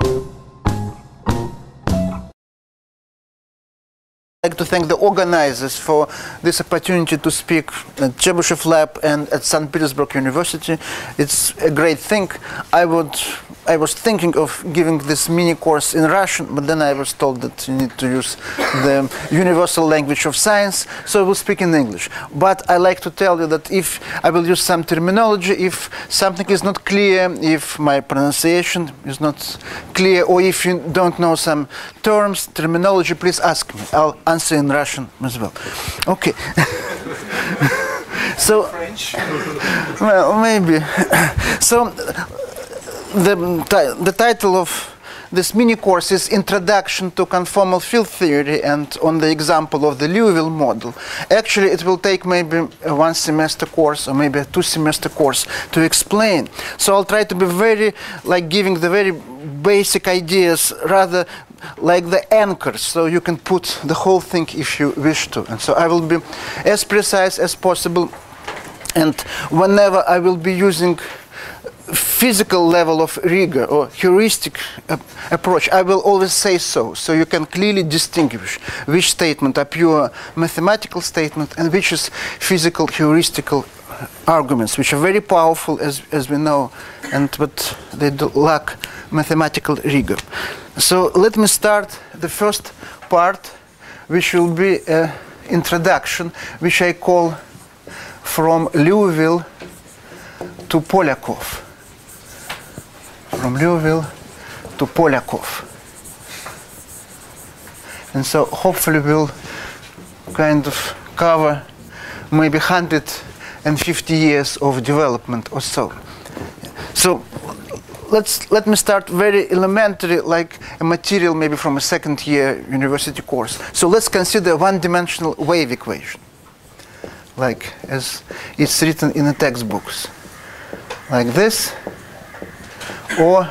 I'd to thank the organizers for this opportunity to speak at Chebyshev Lab and at St. Petersburg University. It's a great thing. I would, I was thinking of giving this mini course in Russian, but then I was told that you need to use the universal language of science, so I will speak in English. But I like to tell you that if I will use some terminology, if something is not clear, if my pronunciation is not clear, or if you don't know some terms, terminology, please ask me. I'll answer in Russian as well. Okay. so, French. well, maybe. so, the, the title of this mini course is Introduction to Conformal Field Theory and on the example of the Liouville model. Actually, it will take maybe a one semester course or maybe a two semester course to explain. So I'll try to be very, like giving the very basic ideas rather like the anchors so you can put the whole thing if you wish to. And so I will be as precise as possible and whenever I will be using physical level of rigor or heuristic ap- approach, I will always say so, so you can clearly distinguish which statement are pure mathematical statement and which is physical heuristical arguments, which are very powerful as, as we know, and but they lack mathematical rigor. So let me start the first part, which will be an introduction, which I call from Liouville to Polyakov. From Liouville to Polyakov. And so hopefully we'll kind of cover maybe 150 years of development or so. So let's let me start very elementary, like a material maybe from a second year university course. So let's consider one-dimensional wave equation, like as it's written in the textbooks, like this. Or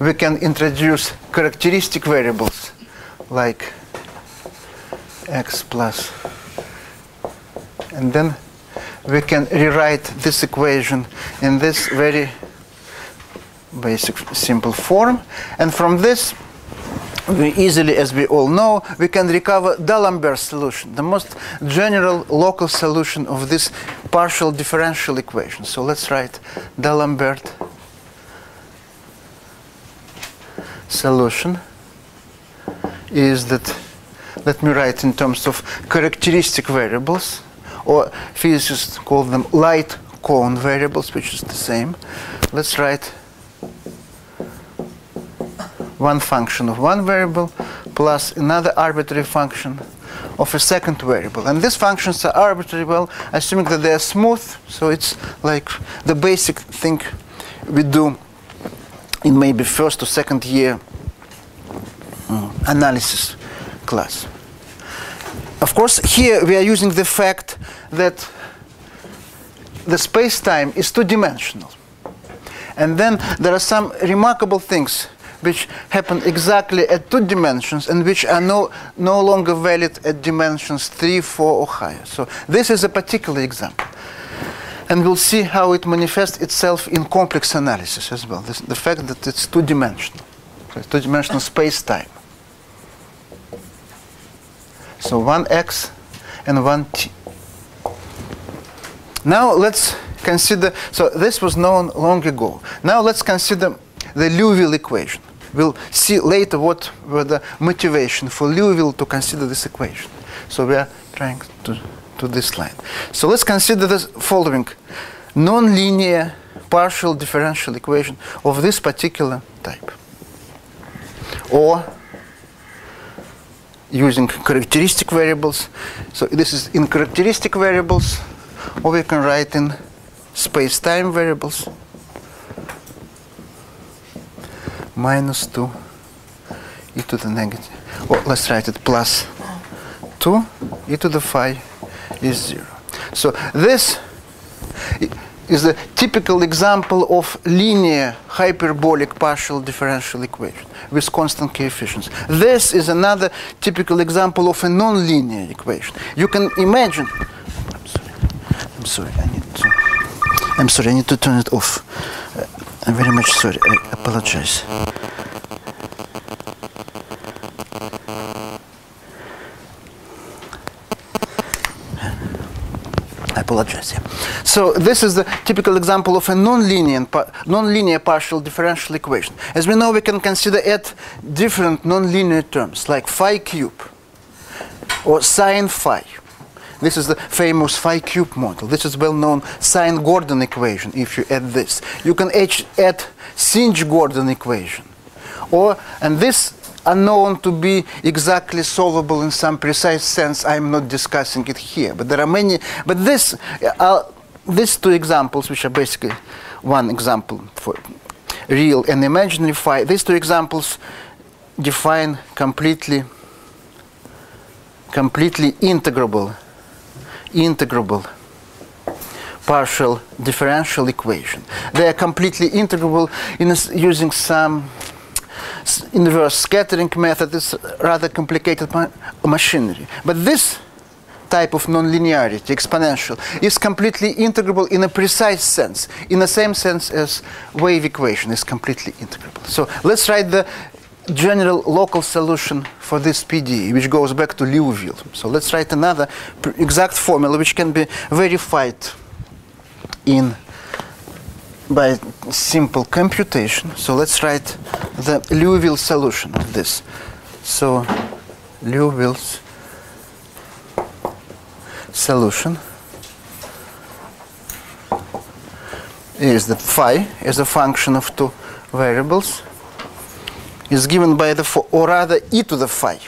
we can introduce characteristic variables, like x plus, and then we can rewrite this equation in this very basic simple form. And from this we easily as we all know we can recover D'Alembert solution the most general local solution of this partial differential equation. So let's write D'Alembert solution is that let me write in terms of characteristic variables or physicists call them light cone variables which is the same let's write one function of one variable plus another arbitrary function of a second variable. And these functions are arbitrary, well, assuming that they are smooth, so it's like the basic thing we do in maybe first or second year mm, analysis class. Of course, here we are using the fact that the space-time is two-dimensional. And then there are some remarkable things which happen exactly at two dimensions and which are no, no longer valid at dimensions 3, 4 or higher. So this is a particular example. And we'll see how it manifests itself in complex analysis as well. This, the fact that it's two-dimensional. So two-dimensional space-time. So one x and one t. Now let's consider, so this was known long ago. Now let's consider the Liouville equation. We'll see later what were the motivation for Liouville to consider this equation. So we are trying to, to this line. So let's consider the following non-linear partial differential equation of this particular type. Or using characteristic variables. So this is in characteristic variables, or we can write in space-time variables. minus 2 e to the negative. Well, let's write it plus 2 e to the phi is 0. So this is a typical example of linear hyperbolic partial differential equation with constant coefficients. This is another typical example of a non-linear equation. You can imagine. I'm sorry. I'm sorry. I need to. I'm sorry. I need to turn it off. Uh, I'm very much sorry. I apologize. Apologize. Yeah. So this is the typical example of a non-linear, non-linear partial differential equation. As we know, we can consider at different non-linear terms, like phi cube or sine phi. This is the famous phi cube model. This is well-known sine-Gordon equation if you add this. You can add Sinh-Gordon equation. Or, and this are known to be exactly solvable in some precise sense. I'm not discussing it here, but there are many. But this, uh, these two examples, which are basically one example for real and imaginary phi, these two examples define completely, completely integrable integrable partial differential equation. They are completely integrable in using some inverse scattering method. It's rather complicated ma machinery. But this type of nonlinearity, exponential, is completely integrable in a precise sense, in the same sense as wave equation is completely integrable. So let's write the general local solution for this PDE, which goes back to Liouville. So let's write another exact formula which can be verified in by simple computation. So let's write the Liouville solution of this. So Liouville's solution is that phi is a function of two variables is given by the, or rather e to the phi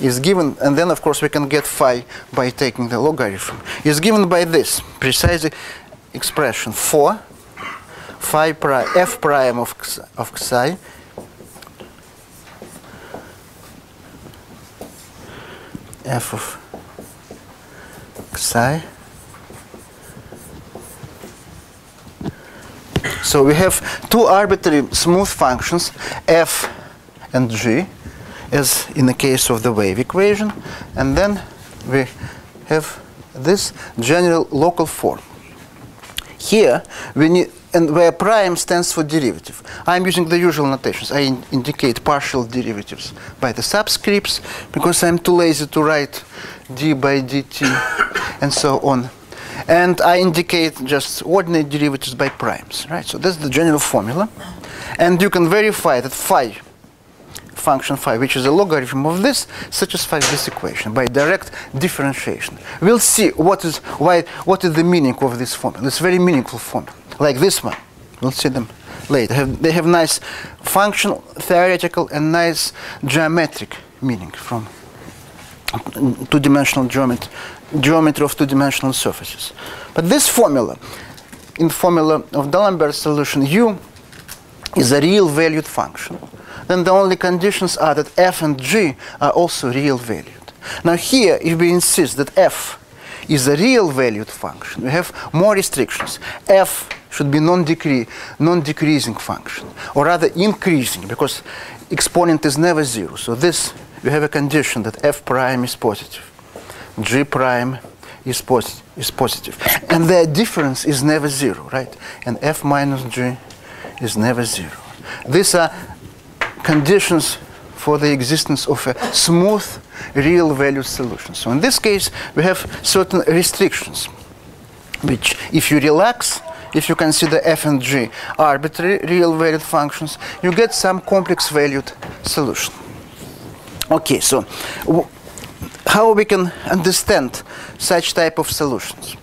is given, and then of course we can get phi by taking the logarithm, is given by this precise expression 4 phi prime, f prime of, of psi f of psi So we have two arbitrary smooth functions, f and g, as in the case of the wave equation, and then we have this general local form. Here, we need, and where prime stands for derivative. I'm using the usual notations. I in indicate partial derivatives by the subscripts because I'm too lazy to write d by dt and so on and I indicate just ordinary derivatives by primes, right? So that's the general formula. And you can verify that phi, function phi, which is a logarithm of this, satisfies this equation by direct differentiation. We'll see what is, why, what is the meaning of this formula. It's very meaningful formula, like this one. We'll see them later. Have, they have nice functional, theoretical, and nice geometric meaning from two-dimensional geometry, geometry of two-dimensional surfaces. But this formula, in formula of D'Alembert solution, u is a real valued function. Then the only conditions are that f and g are also real valued. Now here, if we insist that f is a real valued function, we have more restrictions. f should be non-decreasing non function, or rather increasing, because exponent is never zero. So this, we have a condition that f prime is positive g prime is, posi is positive. And their difference is never zero, right? And f minus g is never zero. These are conditions for the existence of a smooth real value solution. So in this case, we have certain restrictions, which if you relax, if you consider f and g arbitrary real valued functions, you get some complex valued solution. Okay, so how we can understand such type of solutions.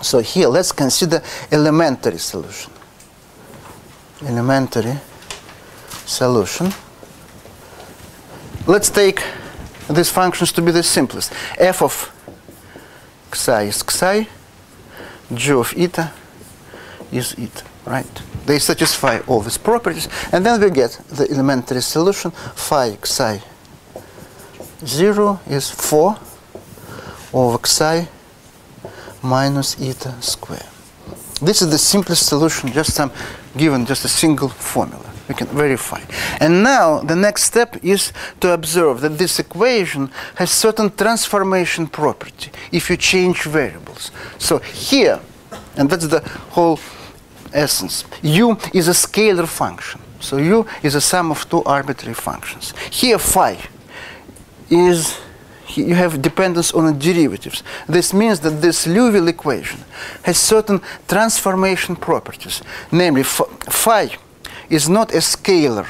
So here, let's consider elementary solution. Elementary solution. Let's take these functions to be the simplest. f of psi is psi, g of eta is eta, right? They satisfy all these properties, and then we get the elementary solution phi psi 0 is 4 over xi minus eta square. This is the simplest solution, just some given just a single formula. We can verify. And now the next step is to observe that this equation has certain transformation property if you change variables. So here, and that's the whole essence, u is a scalar function. So u is a sum of two arbitrary functions. Here phi is you have dependence on derivatives. This means that this Liouville equation has certain transformation properties. Namely, phi is not a scalar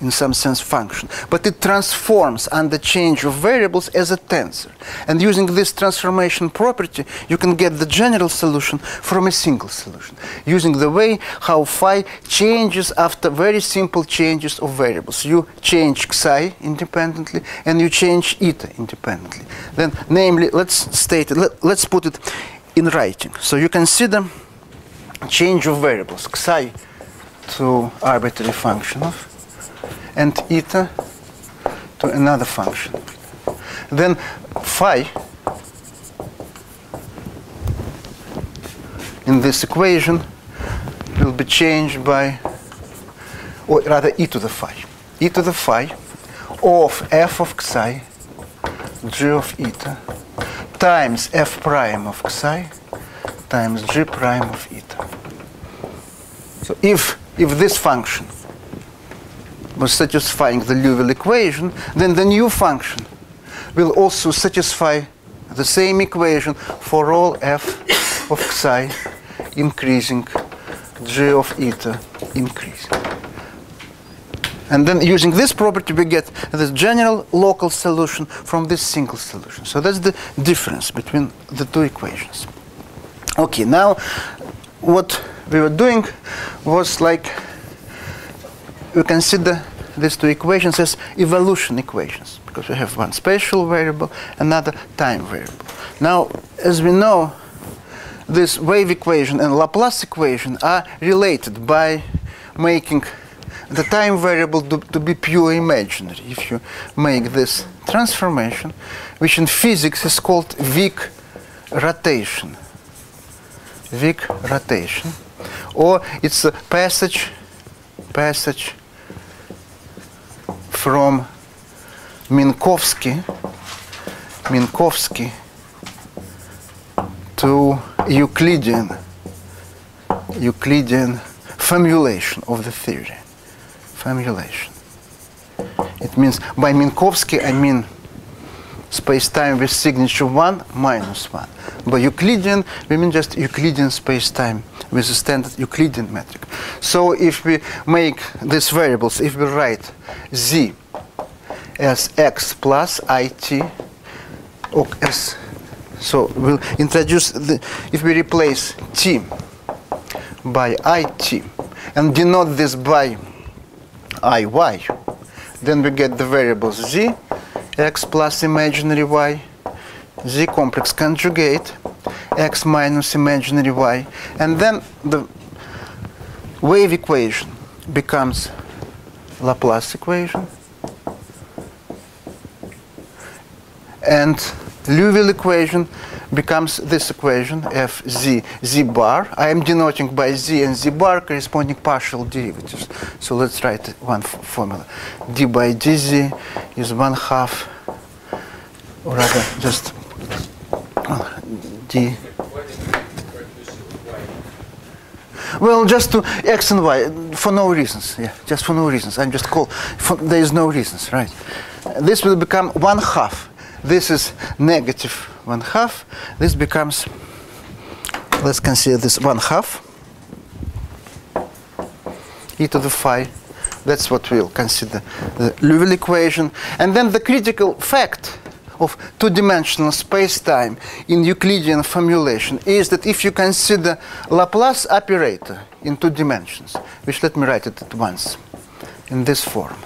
in some sense function, but it transforms under change of variables as a tensor. And using this transformation property, you can get the general solution from a single solution, using the way how phi changes after very simple changes of variables. You change psi independently and you change eta independently. Then, namely, let's state it, let, let's put it in writing. So you consider change of variables, psi to arbitrary function of and eta to another function. Then phi in this equation will be changed by, or rather e to the phi. e to the phi of f of psi g of eta times f prime of psi times g prime of eta. So if, if this function was satisfying the Liouville equation, then the new function will also satisfy the same equation for all f of psi increasing, g of eta increasing. And then using this property, we get this general local solution from this single solution. So that's the difference between the two equations. Okay, now what we were doing was like we consider these two equations as evolution equations because we have one spatial variable, another time variable. Now, as we know, this wave equation and Laplace equation are related by making the time variable to, to be pure imaginary. If you make this transformation, which in physics is called Wick rotation. Wick rotation. Or it's a passage, passage from Minkowski, Minkowski to Euclidean, Euclidean formulation of the theory. Formulation. It means by Minkowski I mean space-time with signature 1 minus 1. By Euclidean, we mean just Euclidean space-time with the standard Euclidean metric. So if we make these variables, if we write z as x plus it, or as, so we'll introduce, the, if we replace t by it and denote this by iy, then we get the variables z, x plus imaginary y, z complex conjugate, x minus imaginary y, and then the wave equation becomes Laplace equation, and Liouville equation becomes this equation f z z bar. I am denoting by z and z bar corresponding partial derivatives. So let's write one formula. d by dz is one half, or rather just d. Well, just to x and y for no reasons. Yeah, just for no reasons. I'm just call. For, there is no reasons, right? This will become one half. This is negative one half. This becomes. Let's consider this one half. e to the phi. That's what we'll consider the Liouville equation. And then the critical fact of two-dimensional space-time in Euclidean formulation is that if you consider Laplace operator in two dimensions, which let me write it at once in this form.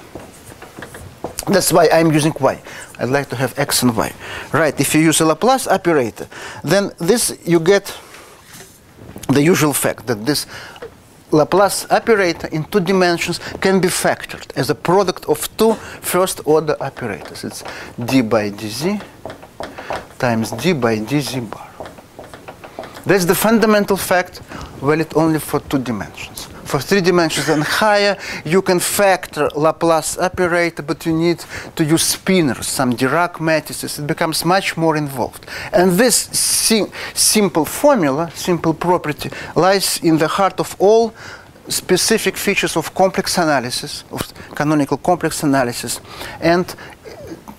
That's why I'm using y. I'd like to have x and y. Right, if you use a Laplace operator, then this you get the usual fact that this Laplace operator in two dimensions can be factored as a product of two first order operators. It's d by dz times d by dz bar. That's the fundamental fact valid only for two dimensions. For three dimensions and higher, you can factor Laplace operator, but you need to use spinors, some Dirac matrices. It becomes much more involved. And this sim simple formula, simple property, lies in the heart of all specific features of complex analysis, of canonical complex analysis, and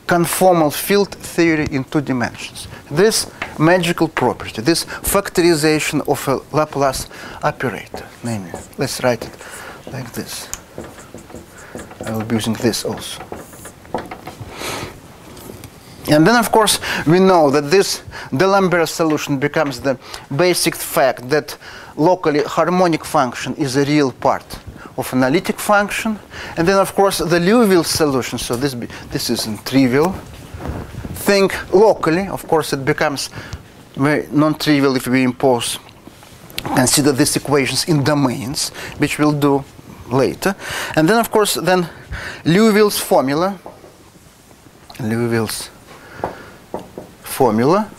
conformal field theory in two dimensions. This magical property, this factorization of a Laplace operator, namely, let's write it like this. I will be using this also. And then, of course, we know that this D'Alembert solution becomes the basic fact that locally harmonic function is a real part of analytic function. And then, of course, the Liouville solution, so this, be, this isn't trivial. Think locally, of course, it becomes very non-trivial if we impose, consider these equations in domains, which we'll do later. And then, of course, then Liouville's formula, Liouville's formula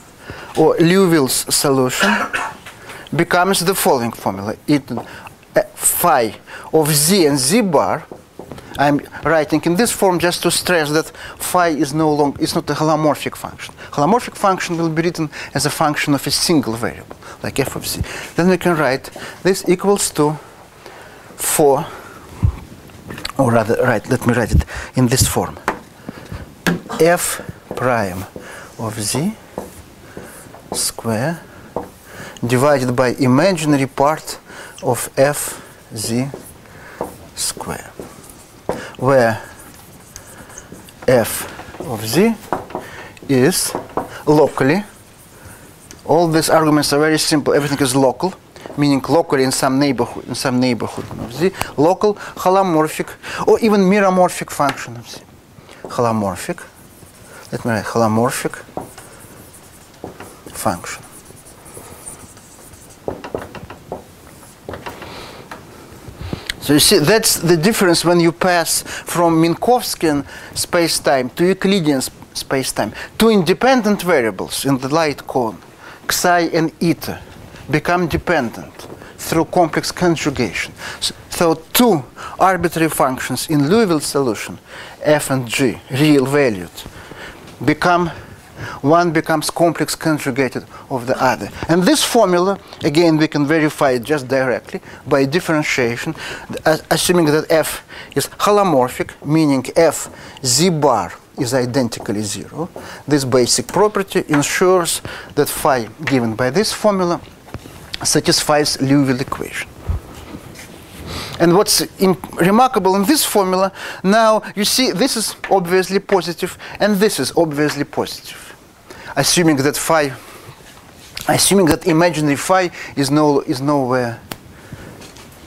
or Liouville's solution becomes the following formula. It uh, phi of z and z bar. I'm writing in this form just to stress that phi is no longer is not a holomorphic function. Holomorphic function will be written as a function of a single variable, like f of z. Then we can write this equals to 4, or rather, right, let me write it in this form. f prime of z square divided by imaginary part of f z square where f of z is locally. All these arguments are very simple. Everything is local meaning locally in some neighborhood in some neighborhood of z. Local holomorphic or even meromorphic function of z. Holomorphic let me write holomorphic function. So you see, that's the difference when you pass from Minkowskian space-time to Euclidean space-time. Two independent variables in the light cone, psi and eta, become dependent through complex conjugation. So, two arbitrary functions in Liouville solution, f and g, real valued, become one becomes complex conjugated of the other. And this formula, again, we can verify it just directly by differentiation, uh, assuming that f is holomorphic, meaning f z bar is identically zero. This basic property ensures that phi given by this formula satisfies Liouville equation. And what's remarkable in this formula, now you see this is obviously positive and this is obviously positive. Assuming that phi, assuming that imaginary phi is, no, is nowhere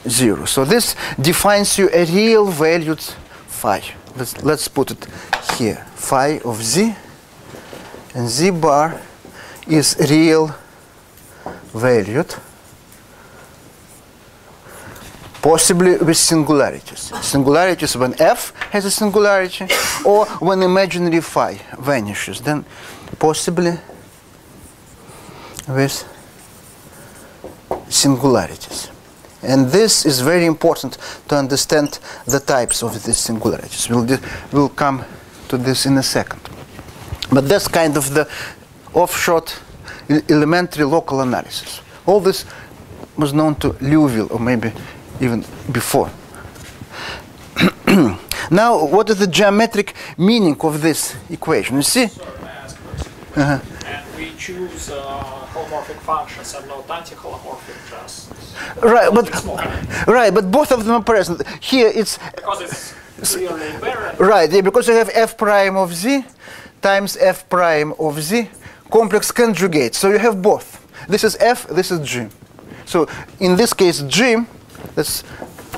zero. So this defines you a real valued phi. Let's, let's put it here. Phi of z and z bar is real valued possibly with singularities. Singularities when f has a singularity or when imaginary phi vanishes, then possibly with singularities. And this is very important to understand the types of these singularities. We'll, we'll come to this in a second. But that's kind of the offshot elementary local analysis. All this was known to Liouville, or maybe even before. now, what is the geometric meaning of this equation? You see? Uh -huh. And we choose uh, holomorphic functions and not anti-holomorphic just. Right, but right, but both of them are present. Here it's because it's clearly invariant. Right, yeah, because you have f prime of z times f prime of z complex conjugate. So you have both. This is f, this is g. So in this case, g that's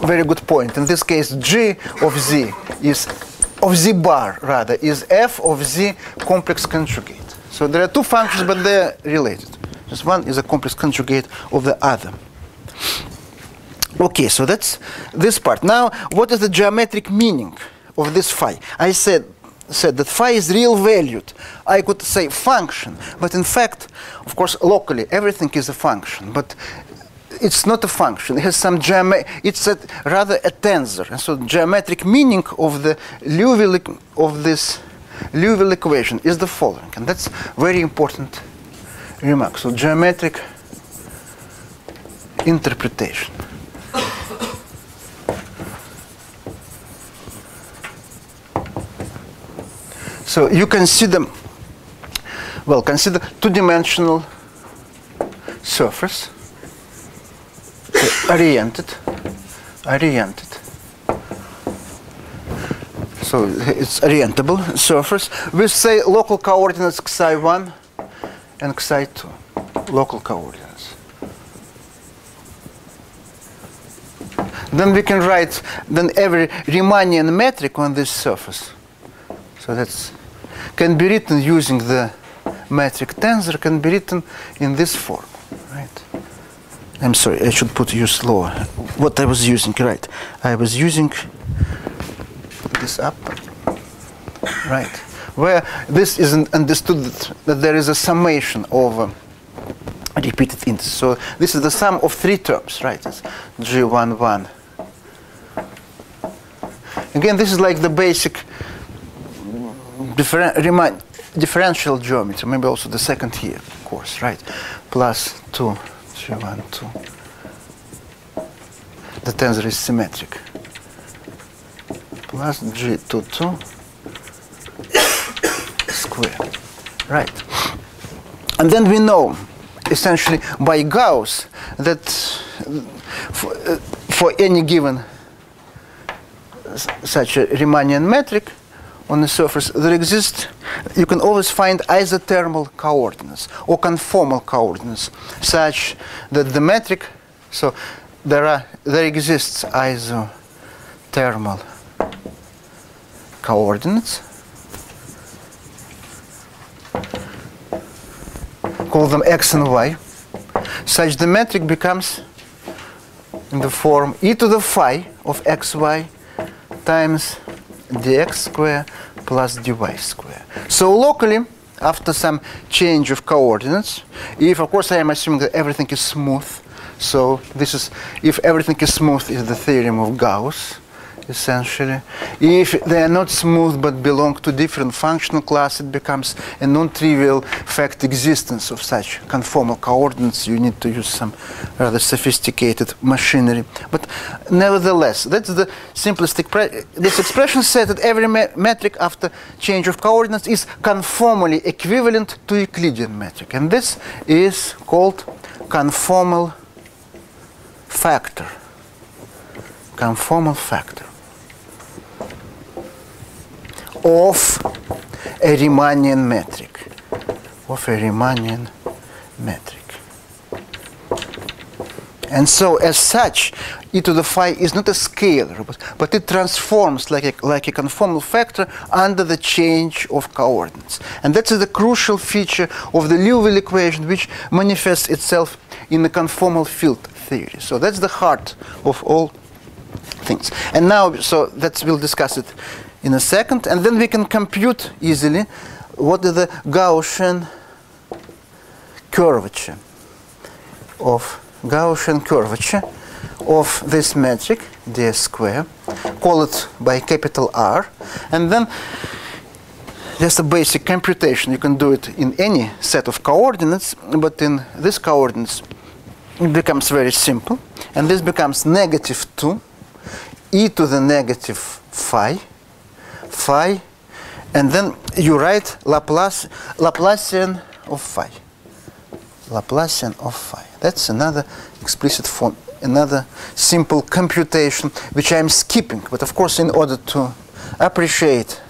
a very good point. In this case, g of z is of z bar rather is f of z complex conjugate. So there are two functions, but they're related. Just one is a complex conjugate of the other. Okay, so that's this part. Now, what is the geometric meaning of this phi? I said said that phi is real valued. I could say function, but in fact, of course, locally everything is a function. But it's not a function. It has some geomet. It's a, rather a tensor. And so, geometric meaning of the Liouville of this Liouville equation is the following, and that's very important remark. So, geometric interpretation. So you consider, well, consider two-dimensional surface, uh, oriented, oriented. So it's orientable surface with say local coordinates xi1 and xi2, local coordinates. Then we can write then every Riemannian metric on this surface. So that's can be written using the metric tensor can be written in this form, right? I'm sorry, I should put you slower. What I was using, right? I was using this up, right? Where this isn't understood that, that there is a summation of uh, repeated integers. So this is the sum of three terms, right? It's G11. Again, this is like the basic differen differential geometry, maybe also the second of course, right? Plus 2, 3, 1, 2. The tensor is symmetric. Plus G22 square. Right. And then we know, essentially by Gauss, that for, uh, for any given such a Riemannian metric on the surface, there exists, you can always find isothermal coordinates or conformal coordinates such that the metric, so there are, there exists isothermal coordinates, call them x and y, such the metric becomes in the form e to the phi of xy times dx square plus dy square. So locally, after some change of coordinates, if of course I am assuming that everything is smooth, so this is, if everything is smooth is the theorem of Gauss, essentially. If they are not smooth but belong to different functional class, it becomes a non-trivial fact existence of such conformal coordinates. You need to use some rather sophisticated machinery. But nevertheless, that's the simplistic. this expression says that every me metric after change of coordinates is conformally equivalent to Euclidean metric. And this is called conformal factor. Conformal factor. Of a Riemannian metric. Of a Riemannian metric. And so, as such, e to the phi is not a scalar, but, but it transforms like a, like a conformal factor under the change of coordinates. And that's the crucial feature of the Liouville equation, which manifests itself in the conformal field theory. So that's the heart of all things. And now, so that's we'll discuss it in a second, and then we can compute easily what is the Gaussian curvature of Gaussian curvature of this metric d square, call it by capital R, and then just a basic computation. You can do it in any set of coordinates, but in this coordinates it becomes very simple, and this becomes negative 2 e to the negative phi phi, and then you write Laplace, Laplacian of phi. Laplacian of phi. That's another explicit form, another simple computation which I'm skipping. But of course, in order to appreciate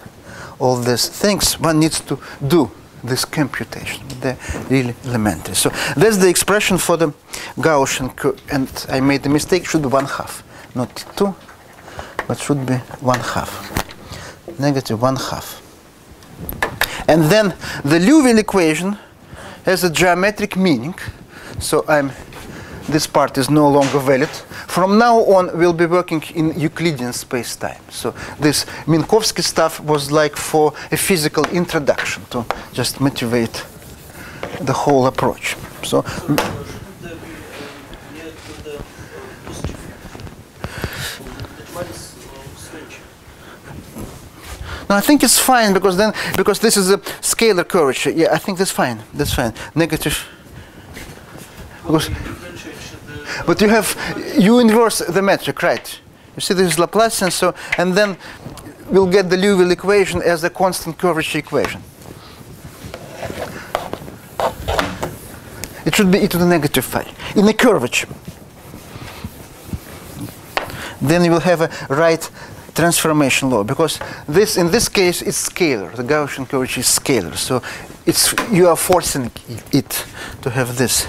all these things, one needs to do this computation. They're really elementary. So that's the expression for the Gaussian curve. And I made a mistake, should be one half, not two, but should be one half negative one half. And then the Liouville equation has a geometric meaning. So I'm, this part is no longer valid. From now on, we'll be working in Euclidean space-time. So this Minkowski stuff was like for a physical introduction to just motivate the whole approach. So. No, I think it's fine because then because this is a scalar curvature. Yeah, I think that's fine. That's fine. Negative. Because, but you have you inverse the metric, right? You see, this is Laplacian. So and then we'll get the Liouville equation as a constant curvature equation. It should be e to the negative phi in a curvature. Then you will have a right transformation law because this in this case it's scalar. The Gaussian curvature is scalar, so it's you are forcing it to have this.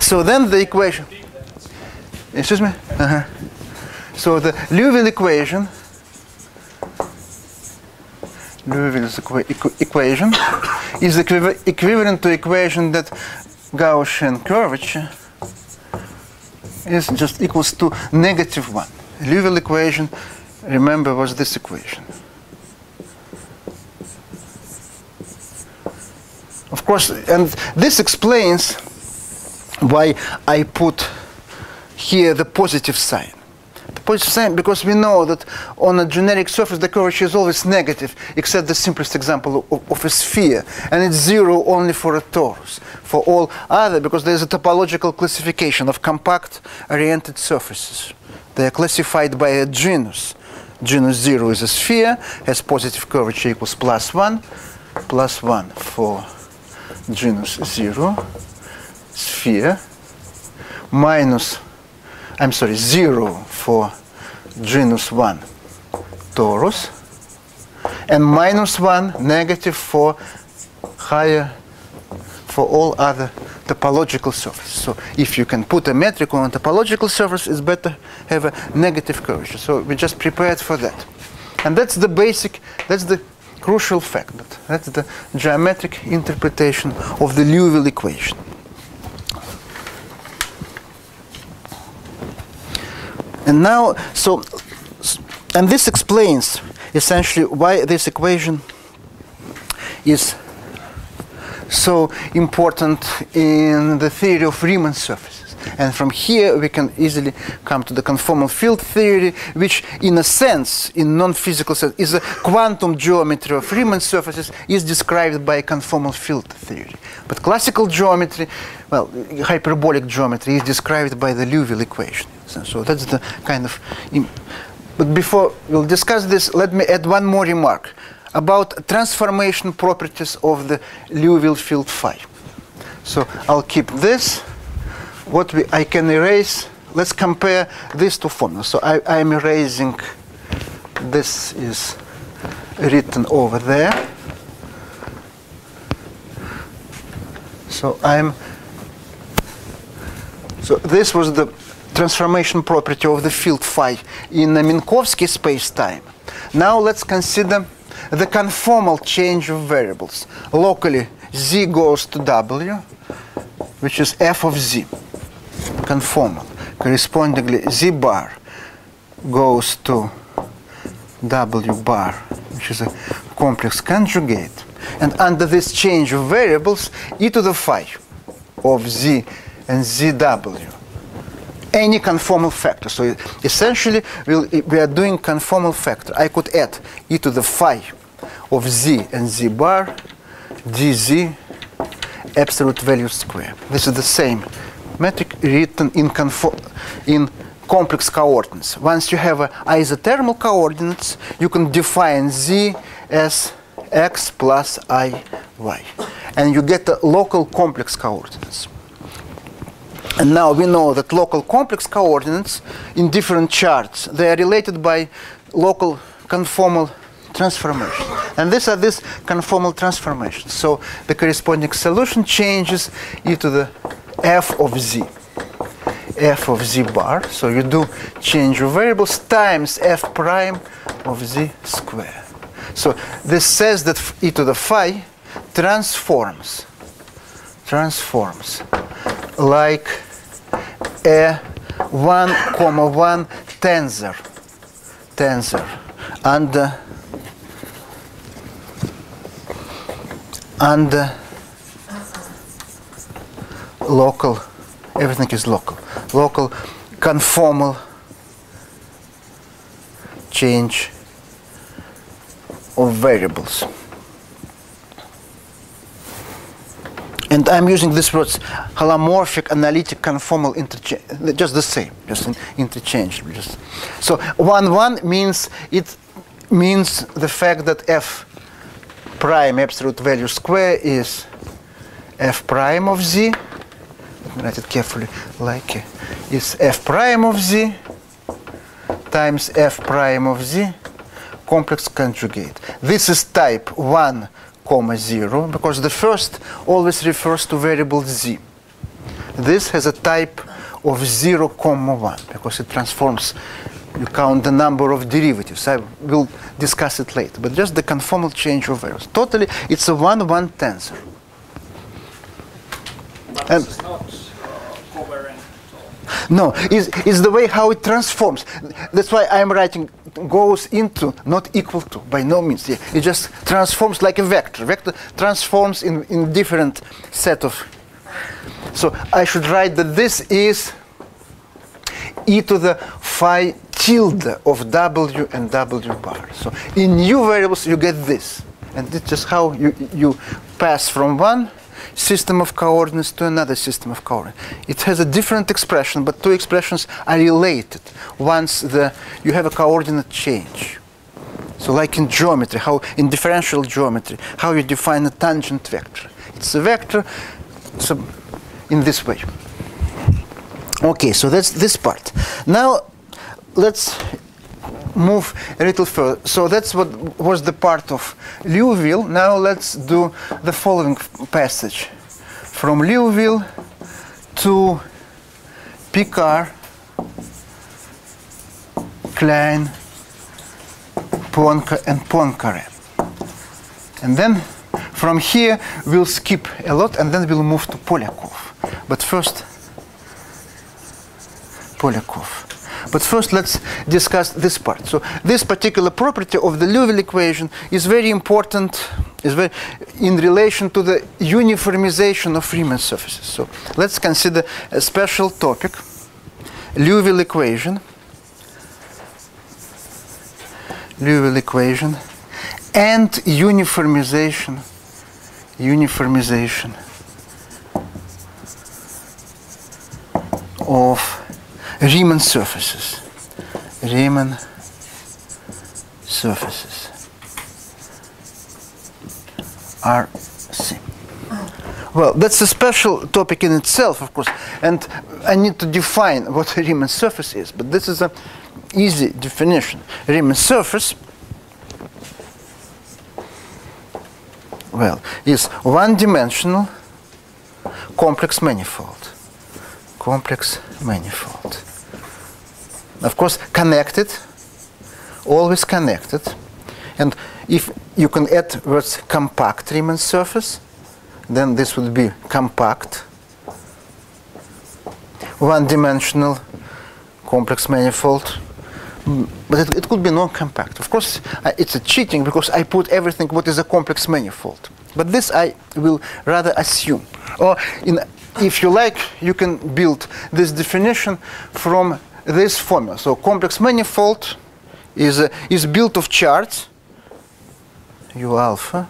So then the equation. Excuse me. Uh-huh. So the Liouville equation. Liouville's equa equ equation is equiv equivalent to equation that Gaussian curvature is just equals to negative 1. Liouville equation, remember, was this equation. Of course, and this explains why I put here the positive sign. The positive sign because we know that on a generic surface the curvature is always negative, except the simplest example of, of a sphere, and it's zero only for a torus. For all other, because there's a topological classification of compact oriented surfaces. They are classified by a genus. Genus 0 is a sphere, has positive curvature equals plus 1, plus 1 for genus 0, sphere, minus, I'm sorry, 0 for genus 1, torus, and minus 1 negative for higher for all other topological surface. So if you can put a metric on a topological surface, it's better have a negative curvature. So we just prepared for that. And that's the basic, that's the crucial fact. That that's the geometric interpretation of the Liouville equation. And now, so, and this explains essentially why this equation is so important in the theory of Riemann surfaces. And from here we can easily come to the conformal field theory, which in a sense, in non-physical sense, is a quantum geometry of Riemann surfaces is described by conformal field theory. But classical geometry, well, hyperbolic geometry is described by the Liouville equation. So, so that's the kind of... But before we'll discuss this, let me add one more remark about transformation properties of the Liouville field phi. So I'll keep this. What we, I can erase, let's compare these two formulas. So I, I'm erasing, this is written over there. So I'm, so this was the transformation property of the field phi in the Minkowski space-time. Now let's consider the conformal change of variables. Locally, z goes to w, which is f of z, conformal. Correspondingly, z bar goes to w bar, which is a complex conjugate. And under this change of variables, e to the phi of z and zw any conformal factor. So essentially, we'll, we are doing conformal factor. I could add e to the phi of z and z bar dz absolute value square. This is the same metric written in, in complex coordinates. Once you have isothermal coordinates, you can define z as x plus i y. And you get the local complex coordinates. And now we know that local complex coordinates in different charts, they are related by local conformal transformation. And these are these conformal transformations. So the corresponding solution changes e to the f of z. f of z bar. So you do change of variables times f prime of z square. So this says that e to the phi transforms transforms like a 1 comma 1 tensor tensor and under local everything is local. Local conformal change of variables And I'm using this words holomorphic, analytic, conformal, interchange, just the same, just interchangeable. Just. So one one means it means the fact that f prime absolute value square is f prime of z. Let me write it carefully, like is f prime of z times f prime of z complex conjugate. This is type 1 comma 0 because the first always refers to variable z. This has a type of 0 comma 1 because it transforms you count the number of derivatives. I will discuss it later, but just the conformal change of values. Totally, it's a 1-1 tensor. But And- this is not uh, covariant. So No, it's, the way how it transforms. That's why I'm writing goes into, not equal to, by no means. Yeah, It just transforms like a vector. Vector transforms in, in different set of. So I should write that this is e to the phi tilde of w and w bar. So in new variables you get this. And it's just how you, you pass from one system of coordinates to another system of coordinates. It has a different expression, but two expressions are related once the, you have a coordinate change. So like in geometry, how in differential geometry, how you define a tangent vector. It's a vector so in this way. Okay, so that's this part. Now let's move a little further. So that's what was the part of Liouville. Now let's do the following passage. From Liouville to Picard, Klein, Poinca and Poincaré. And then from here we'll skip a lot and then we'll move to Polyakov. But first Polyakov. But first, let's discuss this part. So, this particular property of the Liouville equation is very important, is very in relation to the uniformization of Riemann surfaces. So, let's consider a special topic, Liouville equation. Liouville equation and uniformization uniformization of Riemann surfaces. Riemann surfaces. RC. Well, that's a special topic in itself, of course, and I need to define what a Riemann surface is, but this is an easy definition. Riemann surface, well, is one-dimensional complex manifold complex manifold. Of course, connected, always connected. And if you can add words compact Riemann surface, then this would be compact, one-dimensional complex manifold. Mm, But it, it could be non-compact. Of course, it's a cheating because I put everything what is a complex manifold. But this I will rather assume. Or in if you like, you can build this definition from this formula. So complex manifold is, uh, is built of charts, u alpha,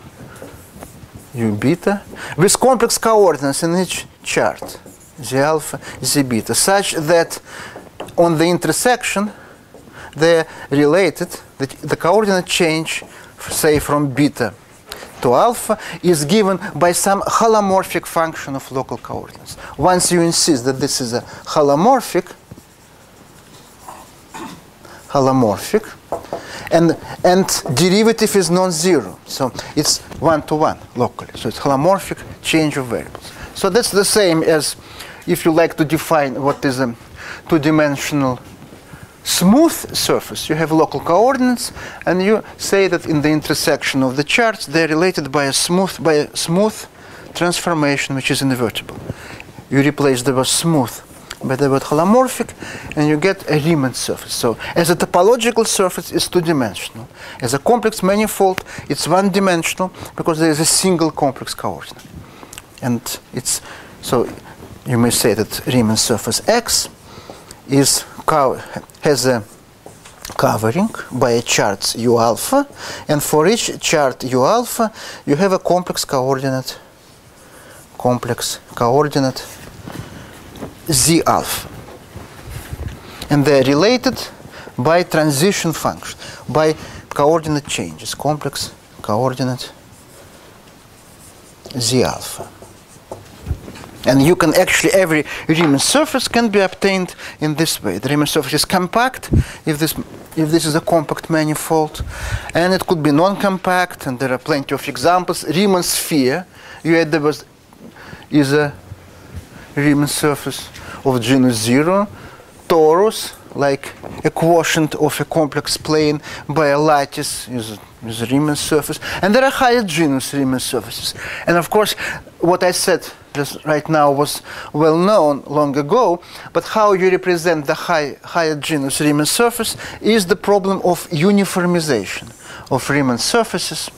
u beta, with complex coordinates in each chart, z alpha, z beta, such that on the intersection they're related, the, the coordinate change, say from beta to alpha is given by some holomorphic function of local coordinates. Once you insist that this is a holomorphic, holomorphic, and and derivative is non-zero, so it's one-to-one locally. So it's holomorphic change of variables. So that's the same as if you like to define what is a two-dimensional smooth surface, you have local coordinates, and you say that in the intersection of the charts, they're related by a smooth by a smooth transformation, which is invertible. You replace the word smooth by the word holomorphic, and you get a Riemann surface. So, as a topological surface, it's two-dimensional. As a complex manifold, it's one-dimensional because there is a single complex coordinate, and it's so. You may say that Riemann surface X is has a covering by a chart u alpha, and for each chart u alpha, you have a complex coordinate, complex coordinate z alpha, and they're related by transition function, by coordinate changes, complex coordinate z alpha. And you can actually, every Riemann surface can be obtained in this way. The Riemann surface is compact if this, if this is a compact manifold. And it could be non-compact, and there are plenty of examples. Riemann sphere, you had there was, is a Riemann surface of genus 0. Torus, like a quotient of a complex plane by a lattice, is is a Riemann surface, and there are higher genus Riemann surfaces. And of course, what I said just right now was well known long ago, but how you represent the high, higher genus Riemann surface is the problem of uniformization of Riemann surfaces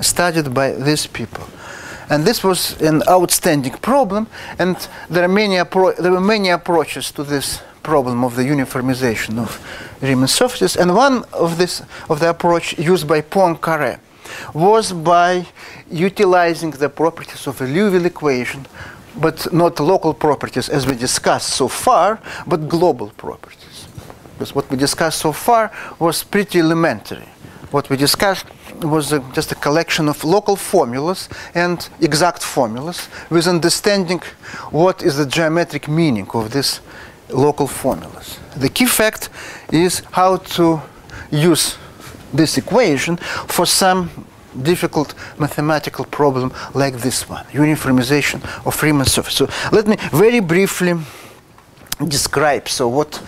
studied by these people. And this was an outstanding problem, and there, are many there were many approaches to this problem of the uniformization of Riemann surfaces. And one of this of the approach used by Poincaré was by utilizing the properties of a Liouville equation, but not local properties as we discussed so far, but global properties. Because what we discussed so far was pretty elementary. What we discussed was a, just a collection of local formulas and exact formulas with understanding what is the geometric meaning of these local formulas. The key fact is how to use this equation for some difficult mathematical problem like this one, uniformization of Riemann surface. So let me very briefly describe so what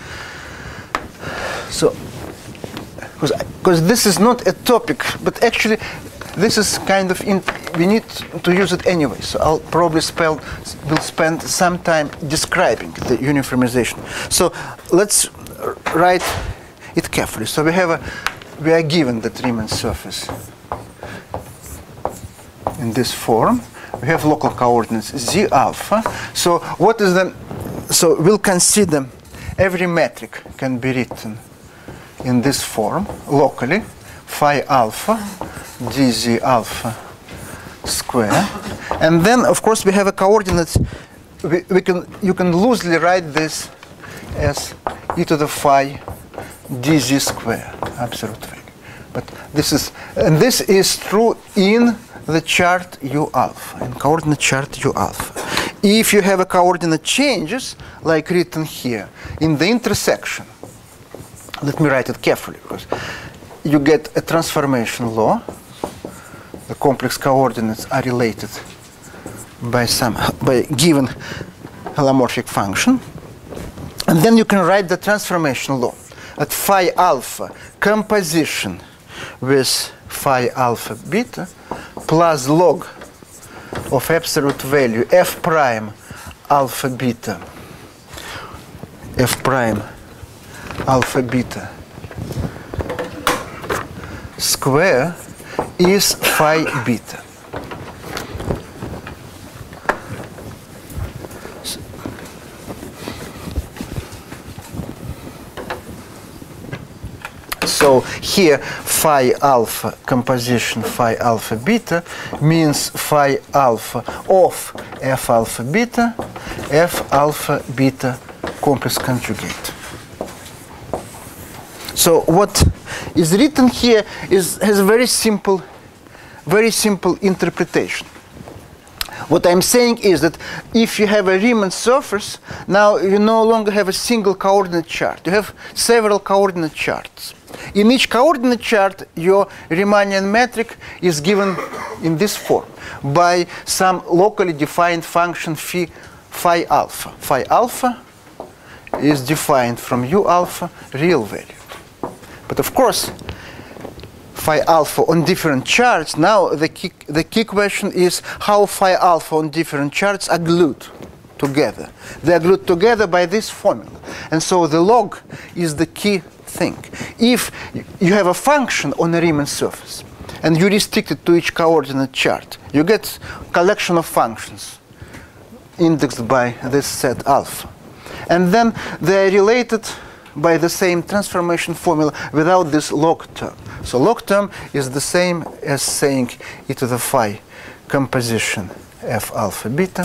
so because this is not a topic but actually this is kind of in, we need to use it anyway. So I'll probably spell, will spend some time describing the uniformization. So let's write it carefully. So we have a we are given the Riemann surface in this form. We have local coordinates z alpha. So what is the so we'll consider every metric can be written in this form locally phi alpha dz alpha square. And then, of course, we have a coordinate. We, we can, you can loosely write this as e to the phi dz square, absolute value. But this is, and this is true in the chart u alpha, in coordinate chart u alpha. If you have a coordinate changes, like written here, in the intersection, let me write it carefully, because you get a transformation law. The complex coordinates are related by some by given holomorphic function. And then you can write the transformation law at phi alpha composition with phi alpha beta plus log of absolute value f prime alpha beta f prime alpha beta square is phi beta. So here phi alpha composition phi alpha beta means phi alpha of f alpha beta, f alpha beta complex conjugate. So what is written here is, has a very simple, very simple interpretation. What I'm saying is that if you have a Riemann surface, now you no longer have a single coordinate chart. You have several coordinate charts. In each coordinate chart, your Riemannian metric is given in this form by some locally defined function phi, phi alpha. Phi alpha is defined from u alpha real value. But of course, phi alpha on different charts, now the key, the key question is how phi alpha on different charts are glued together. They are glued together by this formula. And so the log is the key thing. If you have a function on a Riemann surface and you restrict it to each coordinate chart, you get collection of functions indexed by this set alpha. And then they are related by the same transformation formula without this log term. So log term is the same as saying e to the phi composition f alpha beta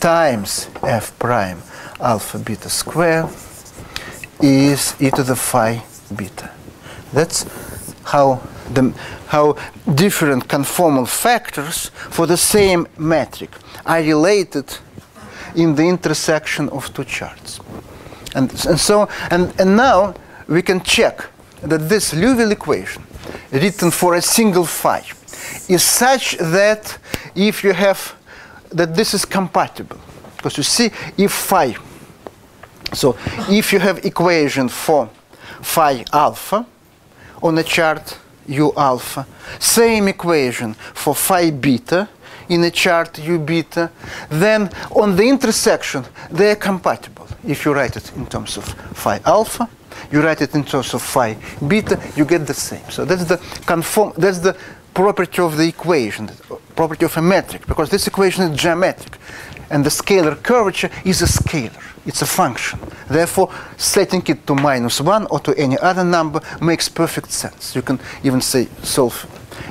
times f prime alpha beta square is e to the phi beta. That's how the, how different conformal factors for the same metric are related in the intersection of two charts. And, and so, and, and now we can check that this Liouville equation, written for a single phi, is such that if you have, that this is compatible. Because you see, if phi, so if you have equation for phi alpha on a chart u alpha, same equation for phi beta in a chart u beta, uh, then on the intersection they are compatible. If you write it in terms of phi alpha, you write it in terms of phi beta, you get the same. So that's the conform. That's the property of the equation, the property of a metric, because this equation is geometric, and the scalar curvature is a scalar. It's a function. Therefore, setting it to minus one or to any other number makes perfect sense. You can even say solve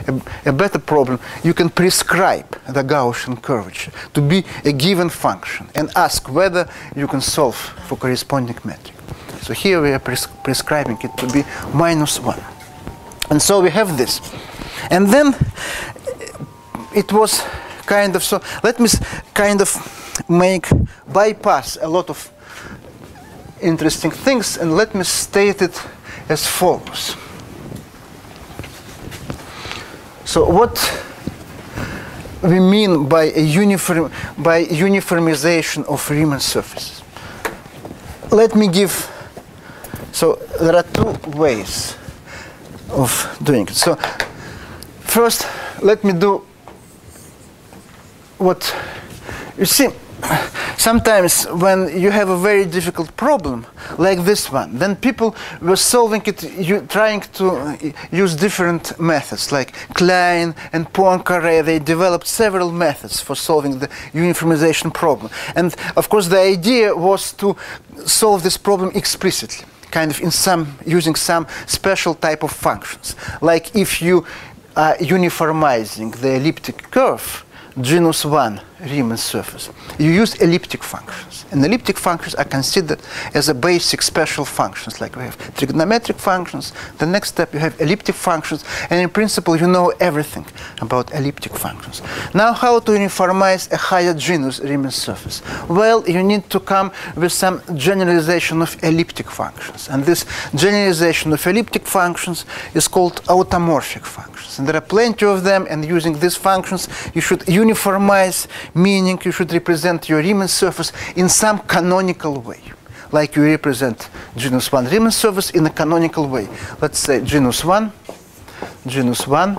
a, a better problem. You can prescribe the Gaussian curvature to be a given function and ask whether you can solve for corresponding metric. So here we are pres- prescribing it to be minus 1. And so we have this. And then it was kind of so, let me kind of make, bypass a lot of interesting things and let me state it as follows. So what we mean by a uniform by uniformization of Riemann surfaces. Let me give so there are two ways of doing it. So first, let me do what you see. Sometimes when you have a very difficult problem like this one, then people were solving it, you, trying to uh, use different methods like Klein and Poincaré. They developed several methods for solving the uniformization problem. And of course, the idea was to solve this problem explicitly kind of in some using some special type of functions. Like if you are uniformizing the elliptic curve, genus 1 Riemann surface, you use elliptic functions. And elliptic functions are considered as a basic special functions, like we have trigonometric functions. The next step, you have elliptic functions, and in principle, you know everything about elliptic functions. Now, how to uniformize a higher genus Riemann surface? Well, you need to come with some generalization of elliptic functions. And this generalization of elliptic functions is called automorphic functions. And there are plenty of them, and using these functions, you should uniformize meaning you should represent your Riemann surface in some canonical way. Like you represent genus 1 Riemann surface in a canonical way. Let's say genus 1, genus 1,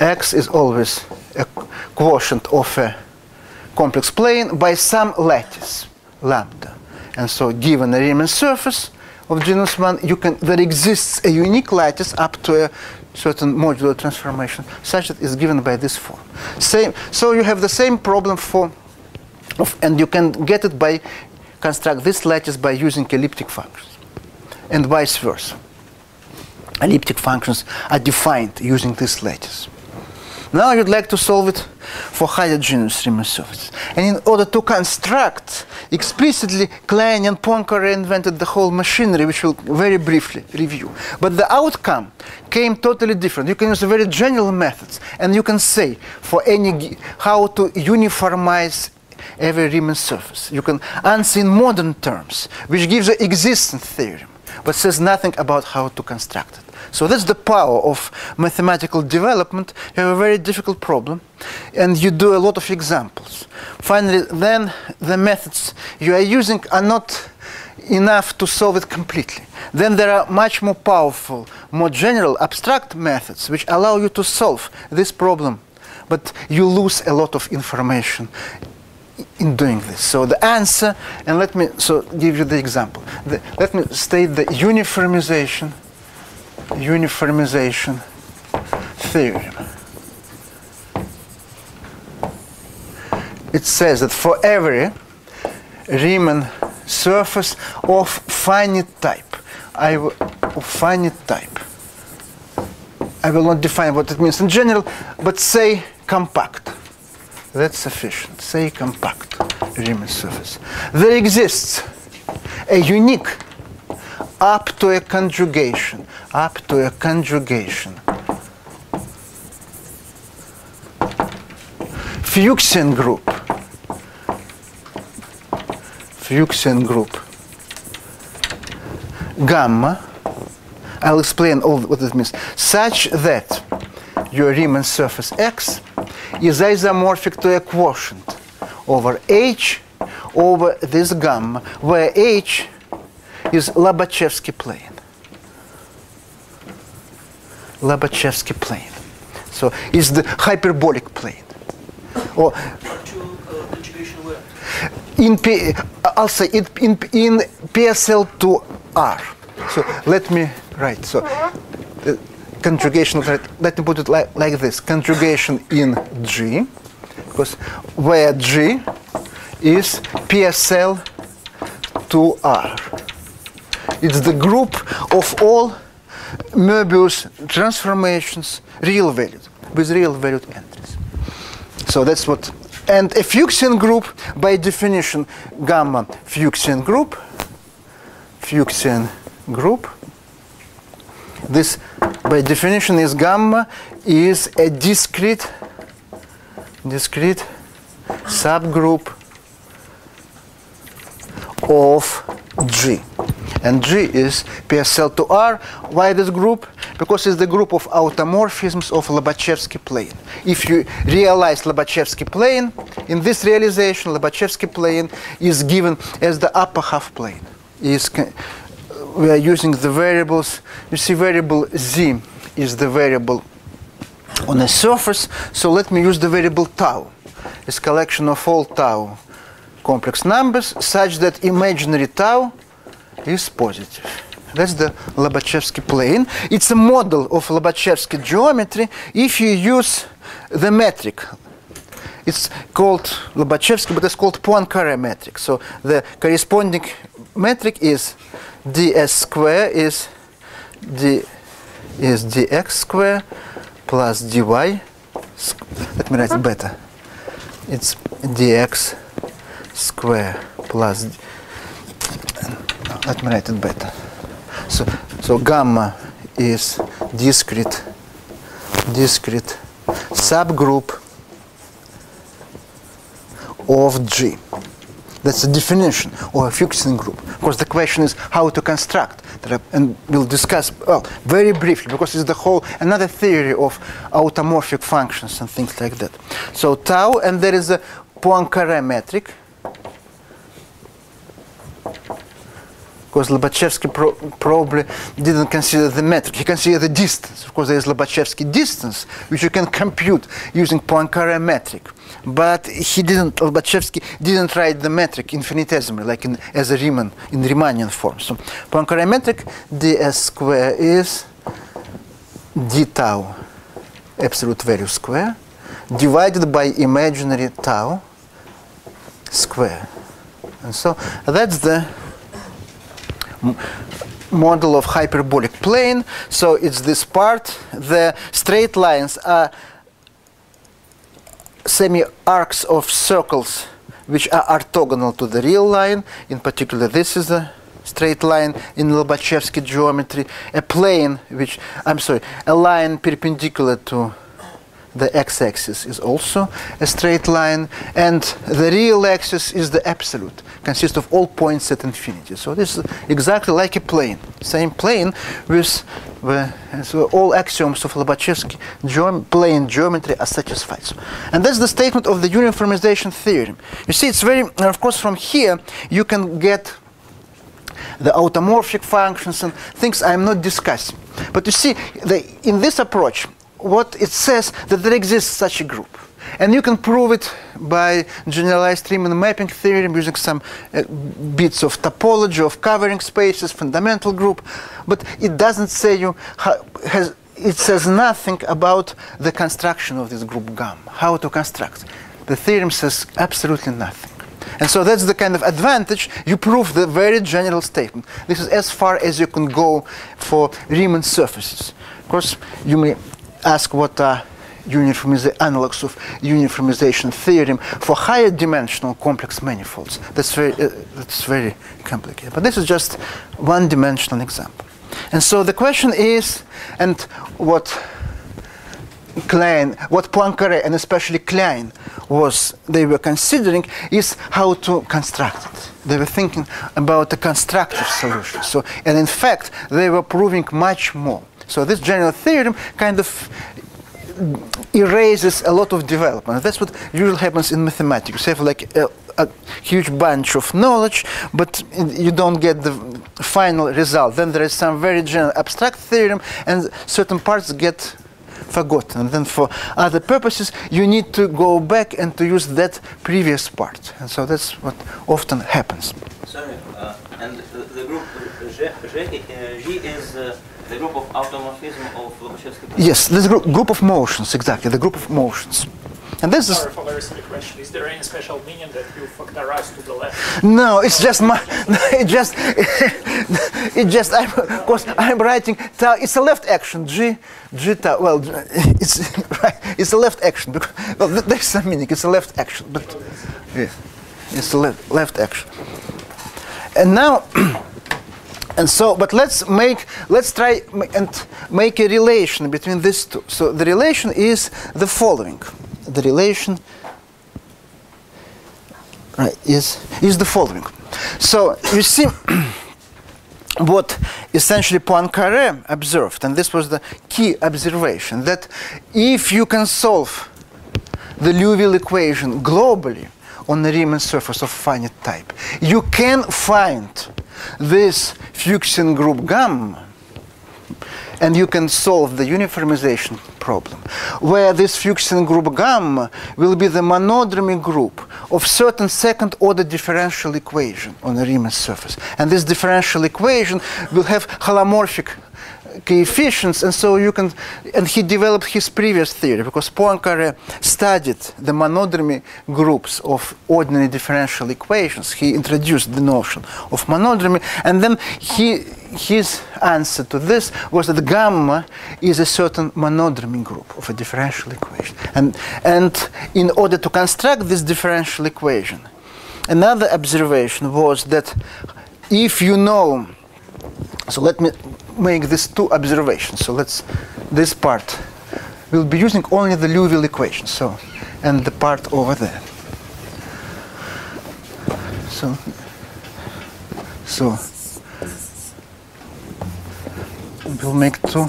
x is always a quotient of a complex plane by some lattice, lambda. And so given a Riemann surface of genus 1, you can, there exists a unique lattice up to a certain modular transformation such that is given by this form. Same, so you have the same problem for, of, and you can get it by construct this lattice by using elliptic functions, and vice versa. Elliptic functions are defined using this lattice. Now you'd like to solve it for genus Riemann surfaces. And in order to construct explicitly, Klein and Poincaré invented the whole machinery, which we'll very briefly review. But the outcome came totally different. You can use very general methods, and you can say for any how to uniformize every Riemann surface. You can answer in modern terms, which gives an existence theorem, but says nothing about how to construct it. So that's the power of mathematical development. You have a very difficult problem, and you do a lot of examples. Finally, then the methods you are using are not enough to solve it completely. Then there are much more powerful, more general, abstract methods which allow you to solve this problem, but you lose a lot of information in doing this. So the answer, and let me so give you the example. The, let me state the uniformization uniformization theorem. It says that for every Riemann surface of finite type, I will, of finite type, I will not define what it means in general, but say compact. That's sufficient. Say compact Riemann surface. There exists a unique up to a conjugation, up to a conjugation. Fuchsian group, Fuchsian group, gamma, I'll explain all what it means, such that your Riemann surface X is isomorphic to a quotient over H over this gamma, where H is Lobachevsky plane. Lobachevsky plane. So it's the hyperbolic plane. Or in P, I'll say it in, in PSL two R. So let me write. So conjugation, let, let me put it like, like this. Conjugation in G, because where G is PSL two R. It's the group of all Möbius transformations, real valued, with real valued entries. So that's what. And a Fuchsian group, by definition, gamma Fuchsian group, Fuchsian group. This, by definition, is gamma is a discrete, discrete subgroup of G. And G is PSL two R. Why this group? Because it's the group of automorphisms of Lobachevsky plane. If you realize Lobachevsky plane, in this realization, Lobachevsky plane is given as the upper half plane. Is we are using the variables. You see, variable z is the variable on a surface. So let me use the variable tau. It's collection of all tau complex numbers such that imaginary tau is positive. That's the Lobachevsky plane. It's a model of Lobachevsky geometry if you use the metric. It's called Lobachevsky, but it's called Poincare metric. So the corresponding metric is ds square is d is dx square plus dy. Let me write it better. It's dx square plus let me write it better. So, so gamma is discrete, discrete subgroup of G. That's the definition of a Fuchsian group. Of course, the question is how to construct, and we'll discuss well very briefly because it's the whole another theory of automorphic functions and things like that. So tau, and there is a Poincare metric, because Lobachevsky pro- probably didn't consider the metric. He considered the distance. Of course, there is Lobachevsky distance, which you can compute using Poincare metric. But he didn't, Lobachevsky didn't write the metric infinitesimally, like in, as a Riemann, in Riemannian form. So Poincare metric, ds square is d tau, absolute value square, divided by imaginary tau square. And so that's the model of hyperbolic plane. So it's this part. The straight lines are semi-arcs of circles which are orthogonal to the real line. In particular, this is a straight line in Lobachevsky geometry. A plane which, I'm sorry, a line perpendicular to the x-axis is also a straight line, and the real axis is the absolute, consists of all points at infinity. So this is exactly like a plane, same plane with the, so all axioms of Lobachevsky geom- plane geometry are satisfied. And that's the statement of the uniformization theorem. You see, it's very, of course, from here you can get the automorphic functions and things I'm not discussing. But you see, the, in this approach, what it says that there exists such a group. And you can prove it by generalized Riemann mapping theorem using some uh, bits of topology of covering spaces, fundamental group, but it doesn't say you has it says nothing about the construction of this group gamma, how to construct. The theorem says absolutely nothing. And so that's the kind of advantage. You prove the very general statement. This is as far as you can go for Riemann surfaces. Of course, you may ask what are uniformization analogs of uniformization theorem for higher dimensional complex manifolds. That's very, uh, that's very complicated. But this is just one dimensional example. And so the question is, and what Klein, what Poincaré and especially Klein was they were considering is how to construct it. They were thinking about a constructive solution. So, and in fact, they were proving much more. So this general theorem kind of erases a lot of development. That's what usually happens in mathematics. You have like a, a huge bunch of knowledge, but you don't get the final result. Then there is some very general abstract theorem, and certain parts get forgotten. And then for other purposes, you need to go back and to use that previous part. And so that's what often happens. Sorry, uh, and the, group G, G, G is uh, the group of automorphism of Lobachevsky. Yes, this group, group of motions, exactly, the group of motions. And this is Sorry for very silly question. Is there any special meaning that you factorize to the left? no, it's just my, it just, it just. I'm, of course, I'm writing. Tau, it's a left action. G, G tau. Well, it's right. It's a left action. Because, well, th- there's some meaning. It's a left action, but yeah, it's a left left action. And now. And so, but let's make, let's try and make a relation between these two. So the relation is the following. The relation right, is, is the following. So you see what essentially Poincaré observed, and this was the key observation, that if you can solve the Liouville equation globally on the Riemann surface of finite type, you can find this Fuchsian group gamma and you can solve the uniformization problem, where this Fuchsian group gamma will be the monodromy group of certain second order differential equation on a Riemann surface. And this differential equation will have holomorphic coefficients and so you can and he developed his previous theory because Poincaré studied the monodromy groups of ordinary differential equations. He introduced the notion of monodromy and then he his answer to this was that gamma is a certain monodromy group of a differential equation. And and in order to construct this differential equation another observation was that if you know so let me make these two observations. So let's this part we'll be using only the Liouville equation. So and the part over there. So so we'll make two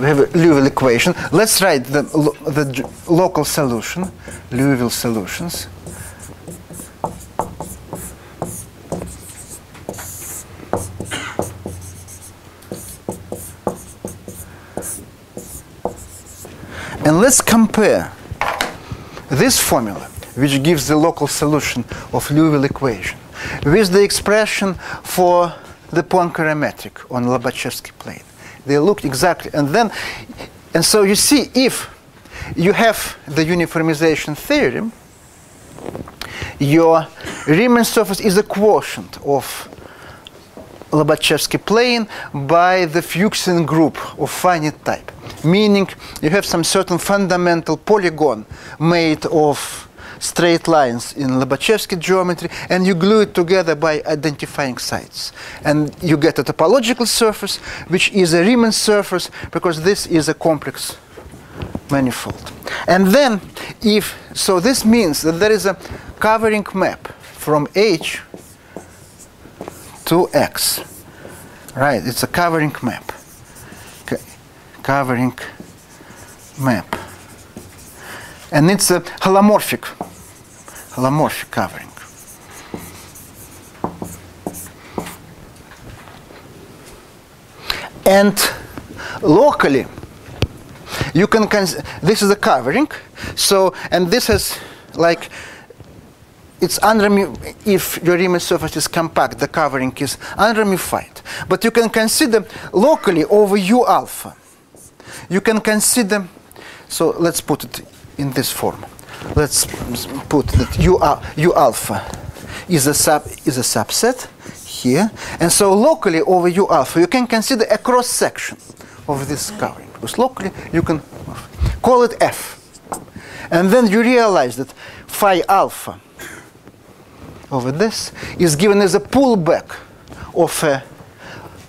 We have a Liouville equation. Let's write the, lo- the local solution, Liouville solutions. And let's compare this formula, which gives the local solution of Liouville equation, with the expression for the Poincaré metric on Lobachevsky plane. They looked exactly, and then, and so you see, if you have the uniformization theorem, your Riemann surface is a quotient of Lobachevsky plane by the Fuchsian group of finite type, meaning you have some certain fundamental polygon made of straight lines in Lobachevsky geometry, and you glue it together by identifying sites. And you get a topological surface, which is a Riemann surface, because this is a complex manifold. And then, if so, this means that there is a covering map from H to X. Right, it's a covering map. Covering map. And it's a holomorphic, holomorphic covering. And locally, you can this is a covering. So and this is like it's unrami- if your Riemann surface is compact the covering is unramified. But you can consider locally over u alpha. You can consider, so let's put it in this form. Let's put that U, U alpha is a, sub, is a subset here. And so locally over U alpha, you can consider a cross section of this covering. Because locally you can call it F. And then you realize that phi alpha over this is given as a pullback of a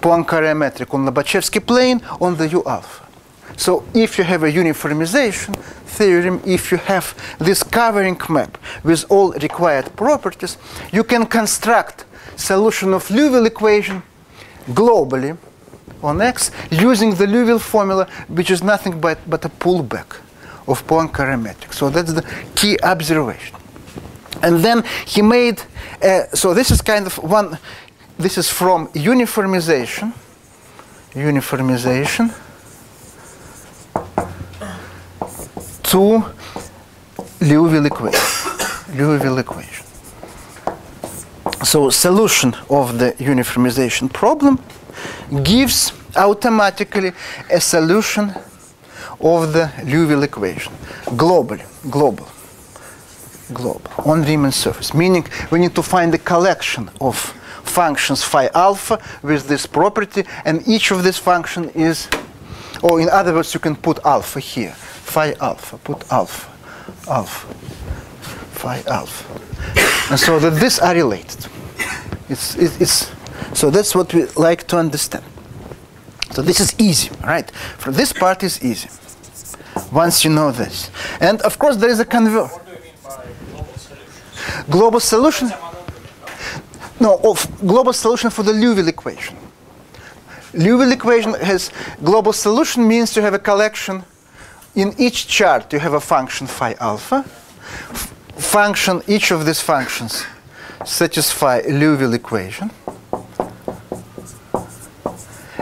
Poincare metric on Lobachevsky plane on the U alpha. So if you have a uniformization theorem, if you have this covering map with all required properties, you can construct solution of Liouville equation globally on X using the Liouville formula, which is nothing but, but a pullback of Poincare metric. So that's the key observation. And then he made, uh, so this is kind of one, this is from uniformization, uniformization to Liouville equation, Liouville equation. So solution of the uniformization problem gives automatically a solution of the Liouville equation globally, global global on Riemann surface. Meaning we need to find a collection of functions phi alpha with this property, and each of these function is, or in other words, you can put alpha here, phi alpha, put alpha, alpha, phi alpha, and so that these are related. It's, it, it's so that's what we like to understand. So this is easy, right? For this part is easy. Once you know this, and of course there is a convert. What do you mean by global solution? Some other thing, No, of global solution for the Liouville equation. Liouville equation has global solution means you have a collection. In each chart you have a function phi alpha. F- function each of these functions satisfy Liouville equation.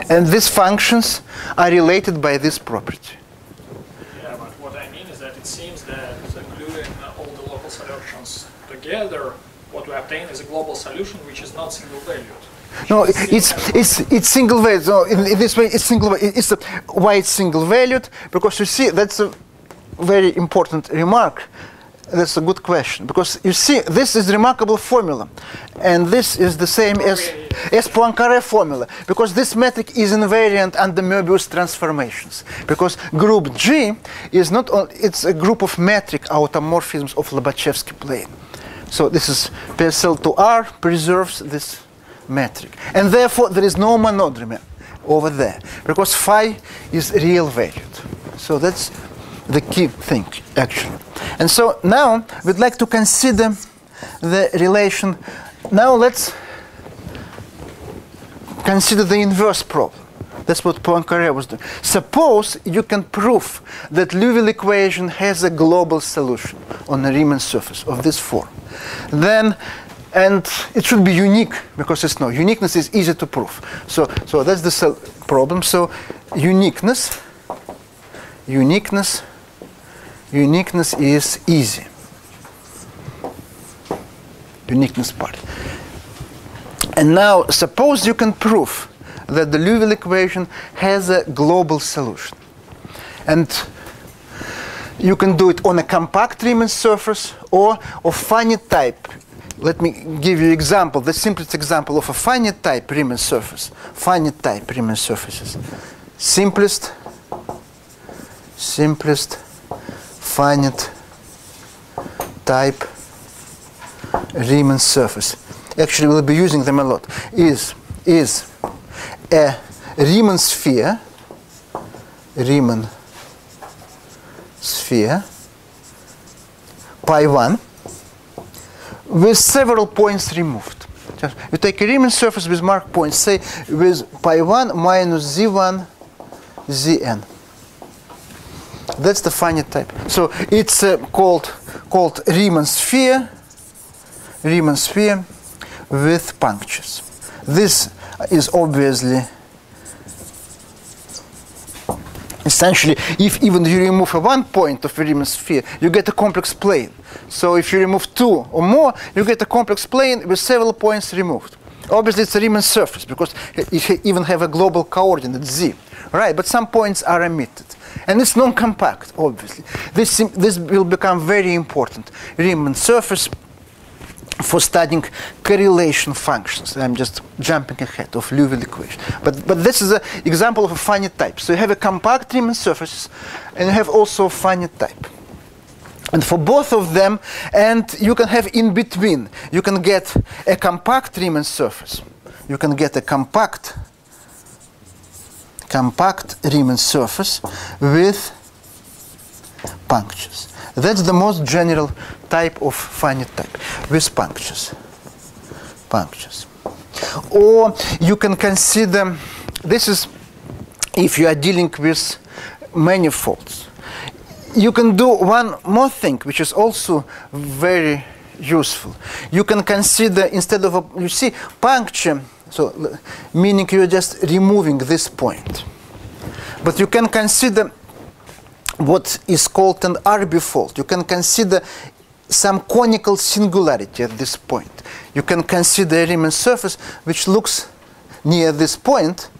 And these functions are related by this property. Yeah, but what I mean is that it seems that gluing all the local solutions together, what we obtain is a global solution which is not single valued. No, it's it's it's single valued. So in, in this way, it's single. It's a, why it's single valued because you see that's a very important remark. That's a good question because you see this is remarkable formula, and this is the same as as Poincare formula because this metric is invariant under Möbius transformations because group G is not on, it's a group of metric automorphisms of Lobachevsky plane. So this is PSL two R preserves this metric. And therefore there is no monodromy over there because phi is real valued. So that's the key thing actually. And so now we'd like to consider the relation. Now let's consider the inverse problem. That's what Poincaré was doing. Suppose you can prove that Liouville equation has a global solution on a Riemann surface of this form. Then, and it should be unique because it's no uniqueness is easy to prove. So, so that's the problem. So, uniqueness, uniqueness, uniqueness is easy. Uniqueness part. And now, suppose you can prove that the Liouville equation has a global solution. And you can do it on a compact Riemann surface or of finite type. Let me give you example, the simplest example of a finite type Riemann surface. Finite type Riemann surfaces. Simplest, simplest finite type Riemann surface. Actually, we'll be using them a lot. Is is a Riemann sphere, Riemann sphere, pi 1, with several points removed. Just you take a Riemann surface with marked points, say with pi 1 minus z1 zn. That's the finite type. So it's uh, called called Riemann sphere, Riemann sphere with punctures. This is obviously essentially if even you remove a one point of a Riemann sphere, you get a complex plane. So if you remove two or more, you get a complex plane with several points removed. Obviously, it's a Riemann surface because it even have a global coordinate z, right? But some points are emitted, and it's non-compact. Obviously, this this will become very important Riemann surface for studying correlation functions. I'm just jumping ahead of Liouville equation. But, but this is an example of a finite type. So you have a compact Riemann surface, and you have also a finite type. And for both of them, and you can have in between, you can get a compact Riemann surface. You can get a compact, compact Riemann surface with punctures. That's the most general type of finite type with punctures. Punctures. Or you can consider this is if you are dealing with manifolds. You can do one more thing, which is also very useful. You can consider instead of a, you see puncture, so meaning you're just removing this point. But you can consider what is called an orbifold. You can consider some conical singularity at this point. You can consider a Riemann surface which looks near this point,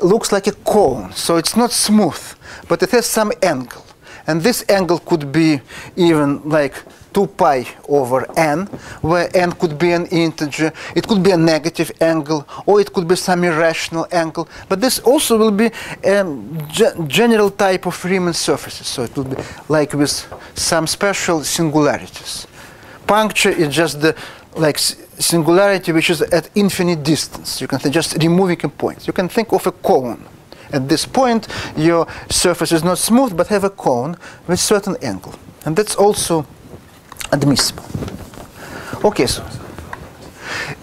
looks like a cone. So it's not smooth, but it has some angle. And this angle could be even like 2 pi over n, where n could be an integer, it could be a negative angle, or it could be some irrational angle. But this also will be um, a general type of Riemann surfaces, so it will be like with some special singularities. Puncture is just the like singularity which is at infinite distance. You can just removing a point. You can think of a cone. At this point, your surface is not smooth, but have a cone with certain angle. And that's also admissible. Okay, so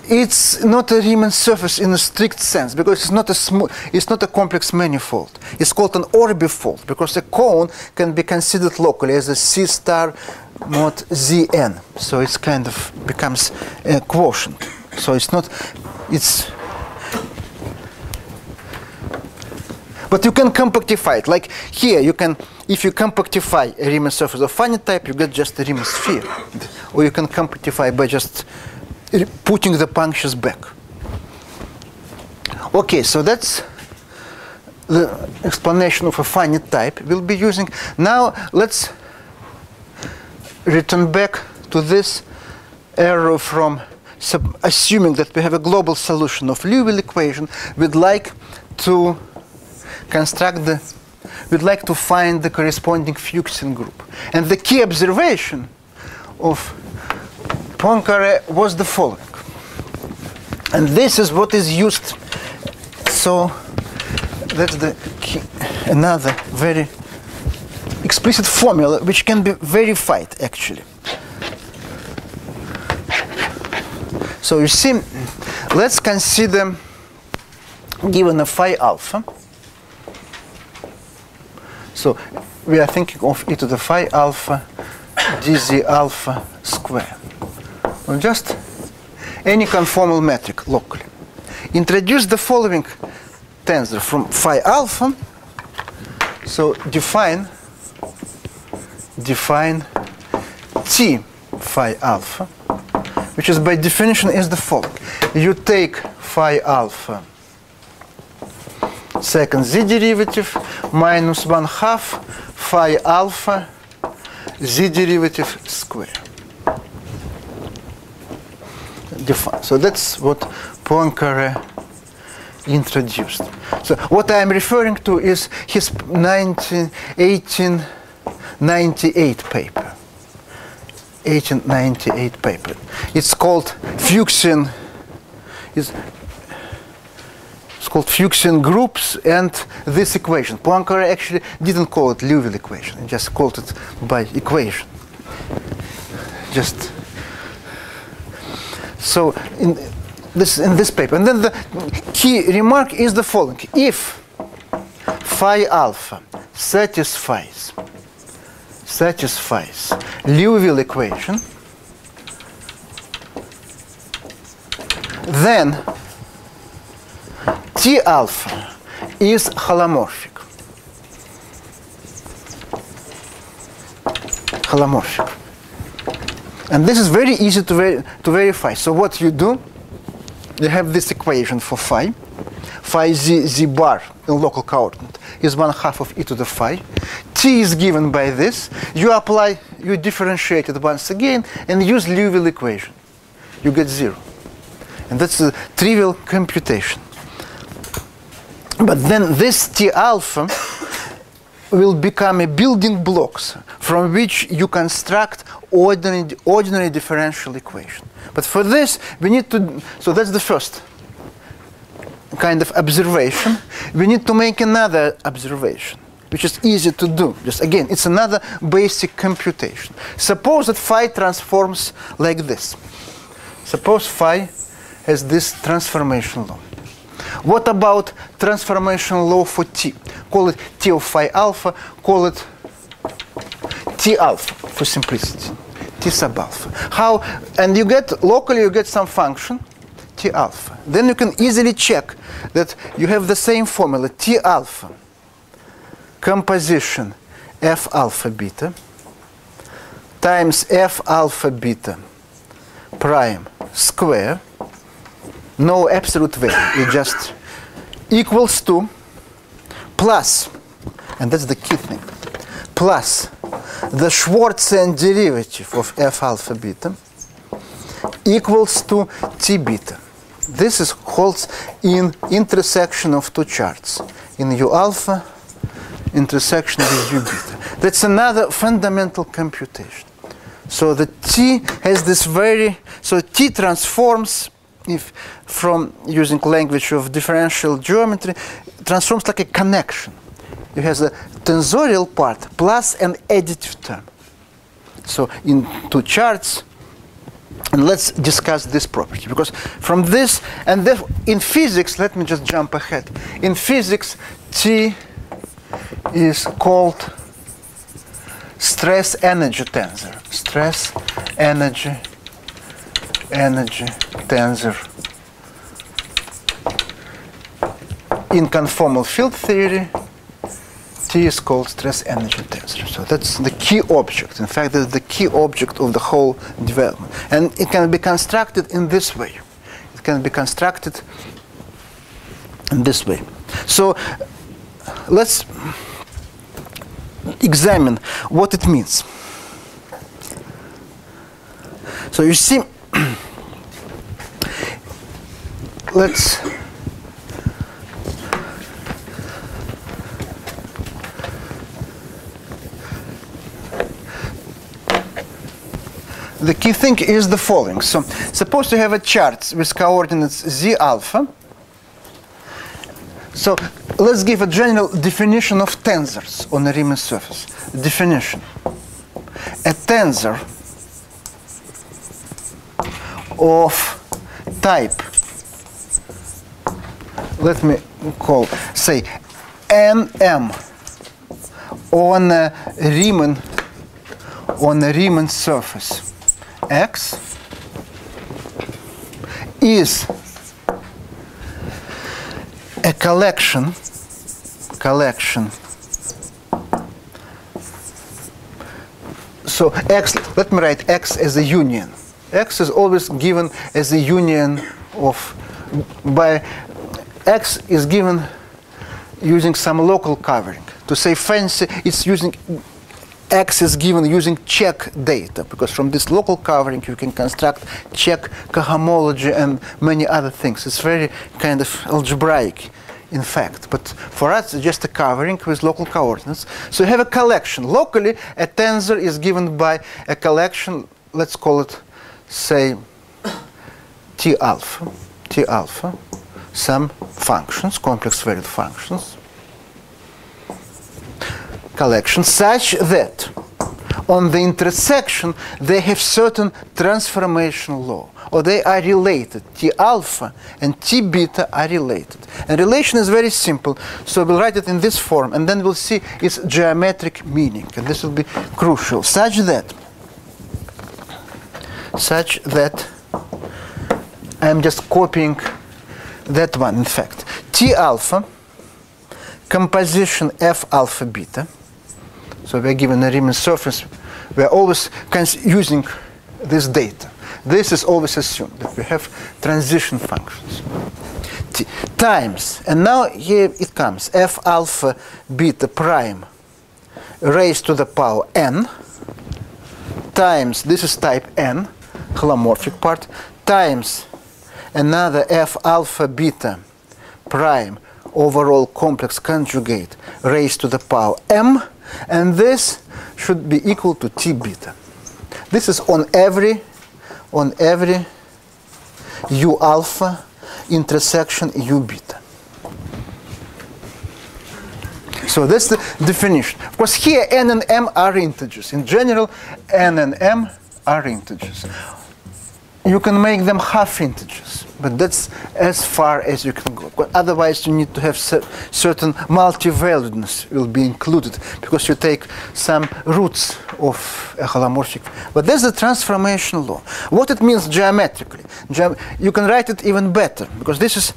it's not a Riemann surface in a strict sense because it's not a smooth, it's not a complex manifold. It's called an orbifold because a cone can be considered locally as a C star mod Zn. So it's kind of becomes a quotient. So it's not, it's But you can compactify it. Like here, you can, if you compactify a Riemann surface of finite type, you get just a Riemann sphere. Or you can compactify by just putting the punctures back. Okay, so that's the explanation of a finite type we'll be using. Now let's return back to this arrow from assuming that we have a global solution of Liouville equation, we'd like to construct the, we'd like to find the corresponding Fuchsian group. And the key observation of Poincaré was the following. And this is what is used. So that's the key, another very explicit formula which can be verified actually. So you see, let's consider given a phi alpha so we are thinking of e to the phi alpha dz alpha square. Well, just any conformal metric locally. Introduce the following tensor from phi alpha. So define define t phi alpha, which is by definition is the following. You take phi alpha second z derivative minus 1 half phi alpha z derivative square. So that's what Poincaré introduced. So what I'm referring to is his 19, 1898 paper. 1898 paper. It's called Fuchsian. It's called Fuchsian groups and this equation. Poincaré actually didn't call it Liouville equation, he just called it by equation. Just so in this in this paper. And then the key remark is the following. If phi alpha satisfies satisfies Liouville equation, then T alpha is holomorphic. Holomorphic. And this is very easy to, ver to verify. So what you do, you have this equation for phi. Phi z, z bar in local coordinate is 1 half of e to the phi. t is given by this. You apply, you differentiate it once again and use Liouville equation. You get 0. And that's a trivial computation. But then this T alpha will become a building blocks from which you construct ordinary, ordinary differential equation. But for this, we need to, so that's the first kind of observation. We need to make another observation, which is easy to do. Just again, it's another basic computation. Suppose that phi transforms like this. Suppose phi has this transformation law. What about transformation law for t? Call it t of phi alpha, call it t alpha for simplicity, t sub alpha. How, and you get, locally you get some function, t alpha. Then you can easily check that you have the same formula, t alpha, composition f alpha beta, times f alpha beta prime square, no absolute value, it just equals to plus, and that's the key thing, plus the Schwarzian derivative of f alpha beta equals to t beta. This is holds in intersection of two charts, in u alpha intersection with u beta. That's another fundamental computation. So the t has this very, so t transforms if from using language of differential geometry, transforms like a connection. It has a tensorial part plus an additive term. So in two charts, and let's discuss this property because from this and therefore in physics, let me just jump ahead. In physics, T is called stress energy tensor. Stress energy energy tensor. In conformal field theory, T is called stress energy tensor. So that's the key object. In fact, that's the key object of the whole development. And it can be constructed in this way. It can be constructed in this way. So let's examine what it means. So you see, let's the key thing is the following. So suppose you have a chart with coordinates z alpha. So let's give a general definition of tensors on a Riemann surface. Definition. A tensor of type, let me call, say, nm on a Riemann, on a Riemann surface x is a collection collection. So x let me write x as a union. X is always given as a union of by x is given using some local covering. To say fancy it's using X is given using Čech data because from this local covering you can construct Čech cohomology and many other things. It's very kind of algebraic in fact, but for us it's just a covering with local coordinates. So you have a collection. Locally a tensor is given by a collection, let's call it say T alpha, T alpha, some functions, complex varied functions collection such that on the intersection they have certain transformation law or they are related. T alpha and t beta are related. And relation is very simple. So we'll write it in this form and then we'll see its geometric meaning and this will be crucial. Such that such that I'm just copying that one in fact. T alpha composition f alpha beta so we're given a Riemann surface. We're always using this data. this is always assumed that we have transition functions. T times, and now here it comes, f alpha beta prime raised to the power n times, this is type n, holomorphic part, times another f alpha beta prime overall complex conjugate raised to the power m, and this should be equal to t beta. This is on every on every u alpha intersection u beta. So that's the definition. Of course, here n and m are integers. In general, n and m are integers. You can make them half integers, but that's as far as you can go. Otherwise, you need to have cer certain multivaluedness will be included because you take some roots of a holomorphic. But that's the transformation law. What it means geometrically, Ge you can write it even better because this is,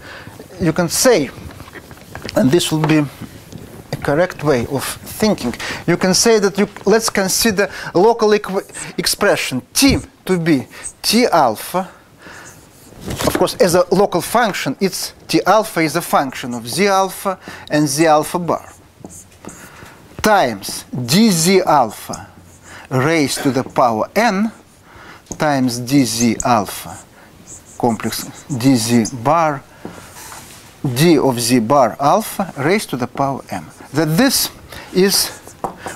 you can say, and this will be a correct way of thinking. You can say that you let's consider local expression t to be t alpha. Of course, as a local function, it's t alpha is a function of z alpha and z alpha bar times dz alpha raised to the power n times dz alpha complex dz bar d of z bar alpha raised to the power m that this is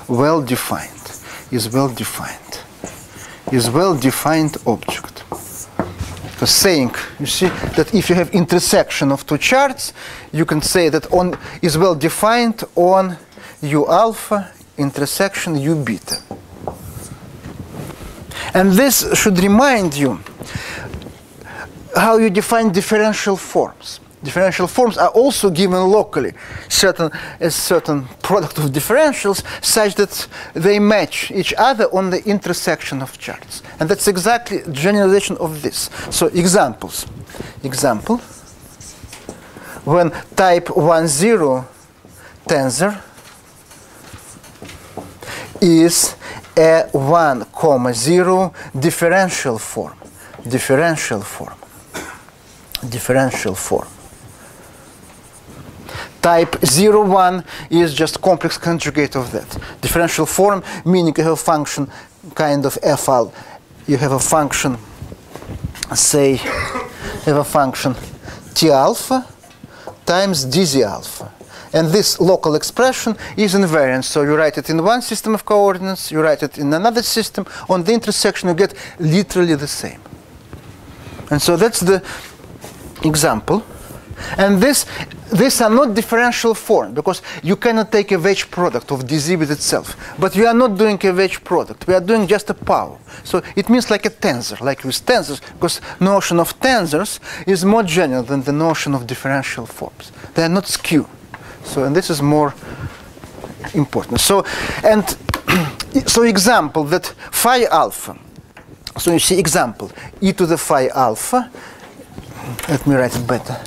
well defined, is well defined, is well defined object. Saying, you see, that if you have intersection of two charts, you can say that on is well defined on u alpha intersection u beta. And this should remind you how you define differential forms differential forms are also given locally. Certain as certain product of differentials such that they match each other on the intersection of charts. And that's exactly generalization of this. So examples. Example. When type 1 0 tensor is a 1 comma 0 differential form. Differential form. Differential form type 01 is just complex conjugate of that. Differential form meaning you have a function kind of f al. You have a function, say, have a function t alpha times dz alpha. And this local expression is invariant. So you write it in one system of coordinates, you write it in another system. On the intersection, you get literally the same. And so that's the example. And this, these are not differential forms because you cannot take a wedge product of dz with itself. But we are not doing a wedge product. We are doing just a power. So it means like a tensor, like with tensors, because notion of tensors is more general than the notion of differential forms. They are not skew. So and this is more important. So and so example that phi alpha. So you see example e to the phi alpha. Let me write it better.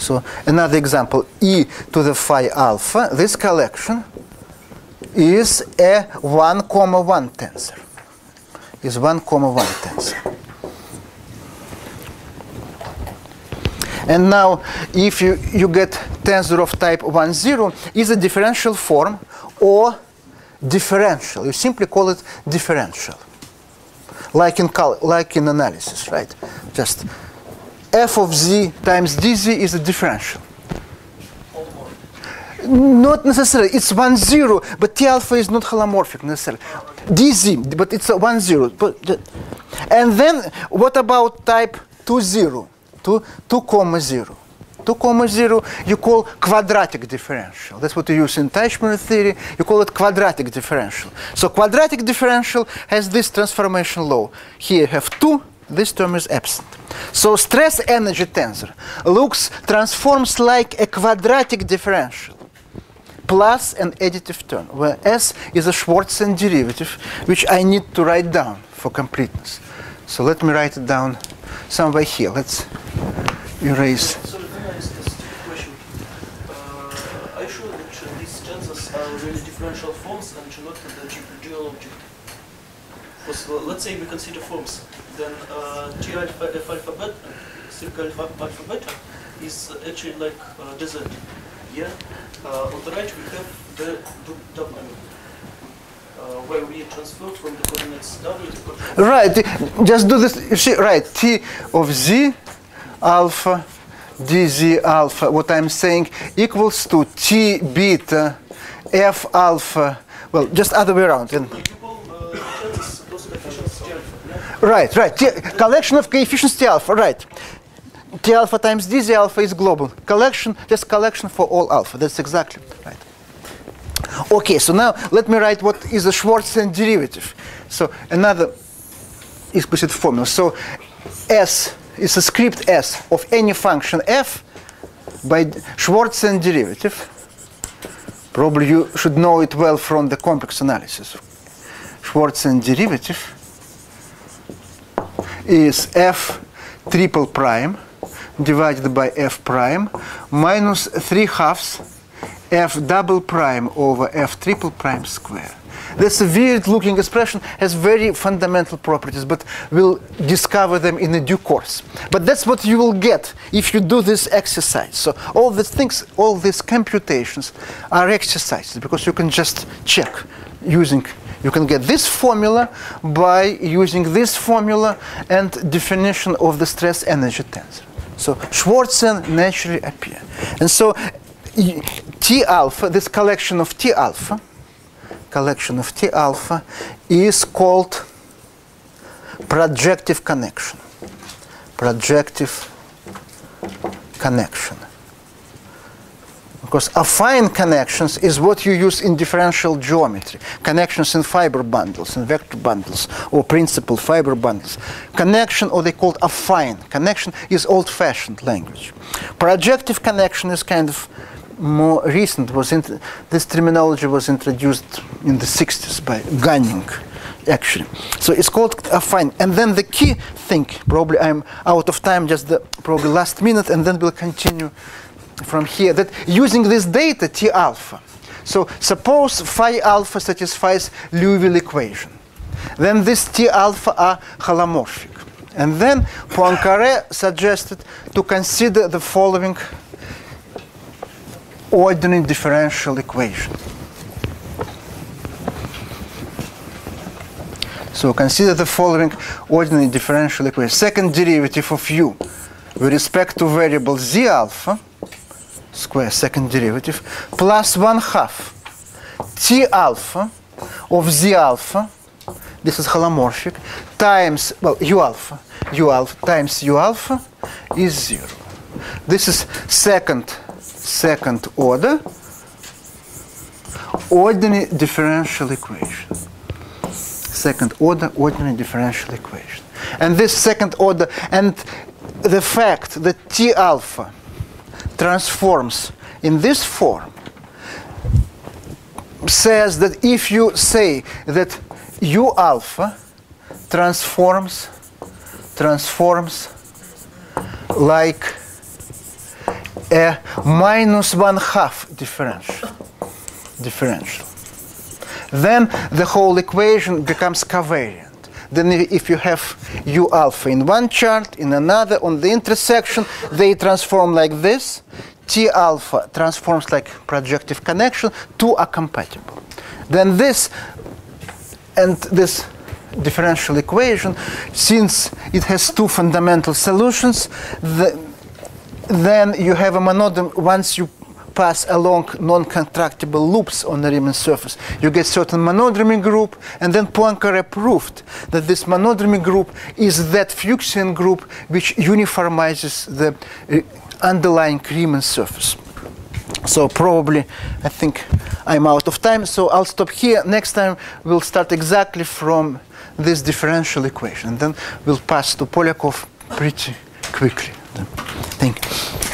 So another example, e to the phi alpha, this collection is a 1 comma 1 tensor. Is 1 comma 1 tensor. And now, if you, you get tensor of type 1, 0, is a differential form or differential. You simply call it differential. Like in, like in analysis, right? Just f of z times dz is a differential. Not necessarily. It's 1, 0, but T alpha is not holomorphic necessarily. dz, but it's a 1, 0. But, and then what about type 2, 0? 2, 2 comma 0. 2 comma 0 you call quadratic differential. That's what you use in Teichmüller theory. You call it quadratic differential. So quadratic differential has this transformation law. Here you have 2 this term is absent. So stress energy tensor looks transforms like a quadratic differential plus an additive term, where S is a Schwarzian derivative, which I need to write down for completeness. So let me write it down somewhere here. Let's erase. I? Uh, that these tensors are really differential forms and not the geometrical object? Let's say we consider forms, then uh, T alpha F alpha beta, circle alpha, alpha beta is actually like uh, desert. Yeah. Uh, on the right we have the W, uh, where we transfer from the coordinates W to coordinates. Right, just do this. You see, right, T of Z alpha dz alpha, what I'm saying, equals to T beta F alpha, well, just other way around. Right, right, T, collection of coefficients T alpha, right. T alpha times dz alpha is global. Collection, just collection for all alpha, that's exactly right. Okay, so now let me write what is a Schwarzian derivative. So another explicit formula. So S is a script S of any function f by Schwarzian derivative. Probably you should know it well from the complex analysis. Schwarzian derivative is f triple prime divided by f prime minus 3 halves f double prime over f triple prime square. This weird looking expression has very fundamental properties, but we'll discover them in a due course. But that's what you will get if you do this exercise. So all these things, all these computations are exercises because you can just check using you can get this formula by using this formula and definition of the stress energy tensor. So Schwarzian naturally appear. And so T alpha, this collection of T alpha, collection of T alpha is called projective connection. Projective connection. Because affine connections is what you use in differential geometry. Connections in fiber bundles, in vector bundles, or principal fiber bundles. Connection, or they called affine connection, is old-fashioned language. Projective connection is kind of more recent. Was this terminology was introduced in the 60s by Gunning, actually. So it's called affine. And then the key thing, probably I'm out of time, just the probably last minute, and then we'll continue from here that using this data T alpha. So suppose phi alpha satisfies Liouville equation. Then this T alpha are holomorphic. And then Poincaré suggested to consider the following ordinary differential equation. So consider the following ordinary differential equation. Second derivative of u with respect to variable z alpha square second derivative plus 1 half. T alpha of z alpha this is holomorphic times well u alpha u alpha times u alpha is 0 this is second second order ordinary differential equation. Second order ordinary differential equation. And this second order and the fact that t alpha transforms. In this form says that if you say that u alpha transforms transforms like a minus one half differential differential. Then the whole equation becomes covariant then if you have u alpha in one chart, in another, on the intersection, they transform like this. T alpha transforms like projective connection. Two are compatible. Then this and this differential equation, since it has two fundamental solutions, the, then you have a monodrom once you pass along non-contractible loops on the Riemann surface. You get certain monodromy group, and then Poincaré proved that this monodromy group is that Fuchsian group which uniformizes the uh, underlying Riemann surface. So probably, I think I'm out of time, so I'll stop here. Next time we'll start exactly from this differential equation, then we'll pass to Polyakov pretty quickly. Thank you.